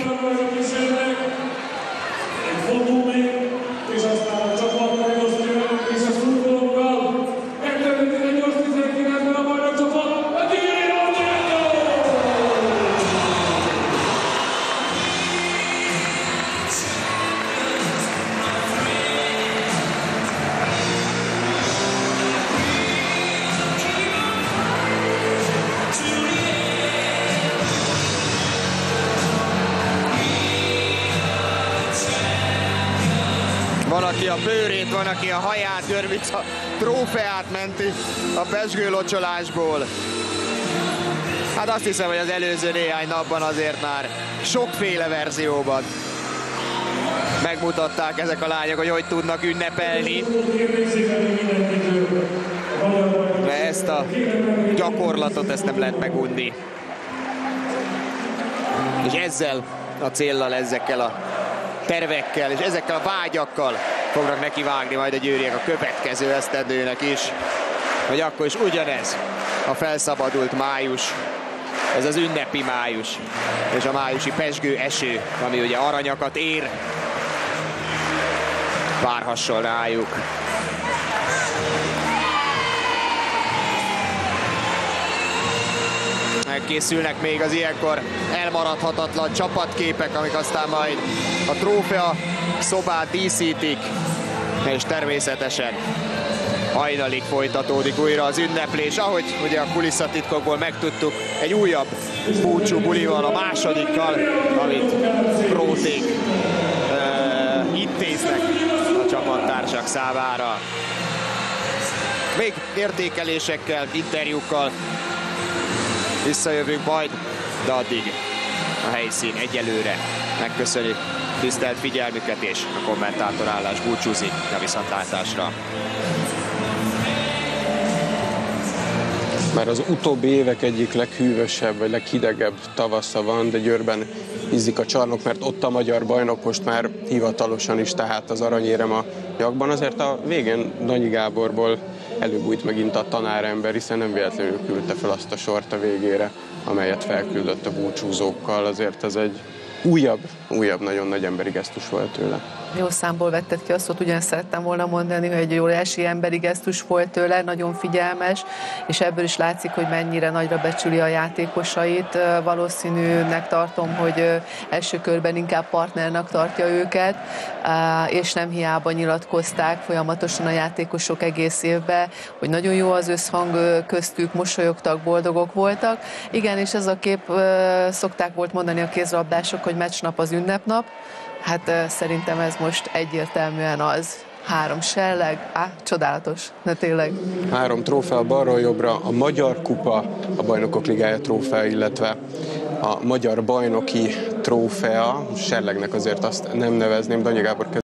Van, aki a bőrét, van, aki a haját, Görbic a trófeát menti a pesgő locsolásból. Hát azt hiszem, hogy az előző néhány napban azért már sokféle verzióban megmutatták ezek a lányok, hogy hogy tudnak ünnepelni. De ezt a gyakorlatot, ezt nem lehet megunni. És ezzel a céllal, ezekkel a tervekkel és ezekkel a vágyakkal fognak neki vágni majd a győriek a következő esztendőnek is, hogy akkor is ugyanez a felszabadult május, ez az ünnepi május, és a májusi pesgő eső, ami ugye aranyakat ér, várhasson rájuk. Megkészülnek még az ilyenkor elmaradhatatlan csapatképek, amik aztán majd a trófea szobát díszítik, és természetesen hajnalig folytatódik újra az ünneplés, ahogy ugye a kulisszatitkokból megtudtuk, egy újabb búcsú bulival, a másodikkal, amit próték uh, intéznek a csapattársak számára. Még értékelésekkel, interjúkkal visszajövünk majd, de addig a helyszín egyelőre megköszöni tisztelt figyelmüket, és a kommentátorállás búcsúzik a viszontlátásra. Már az utóbbi évek egyik leghűvösebb vagy leghidegebb tavasza van, de Győrben izzik a csarnok, mert ott a magyar bajnok most már hivatalosan is, tehát az aranyérem a jakban. Azért a végén Danyi Gáborból előbújt megint a tanárember, hiszen nem véletlenül küldte fel azt a sort a végére, amelyet felküldött a búcsúzókkal. Azért ez egy újabb, újabb nagyon nagy emberi gesztus volt tőle. Jó számból vetted ki azt, hogy ugyanezt szerettem volna mondani, hogy egy óriási emberi gesztus volt tőle, nagyon figyelmes, és ebből is látszik, hogy mennyire nagyra becsüli a játékosait. Valószínűnek tartom, hogy első körben inkább partnernek tartja őket, és nem hiába nyilatkozták folyamatosan a játékosok egész évben, hogy nagyon jó az összhang köztük, mosolyogtak, boldogok voltak. Igen, és ez a kép szokták volt mondani a kézlabdások, hogy meccsnap az ünnepnap, Hát szerintem ez most egyértelműen az. Három selleg, á, csodálatos, de tényleg. Három trófea balról jobbra, a Magyar Kupa, a Bajnokok Ligája trófea, illetve a Magyar Bajnoki trófea, serlegnek azért azt nem nevezném, Danyi Gábor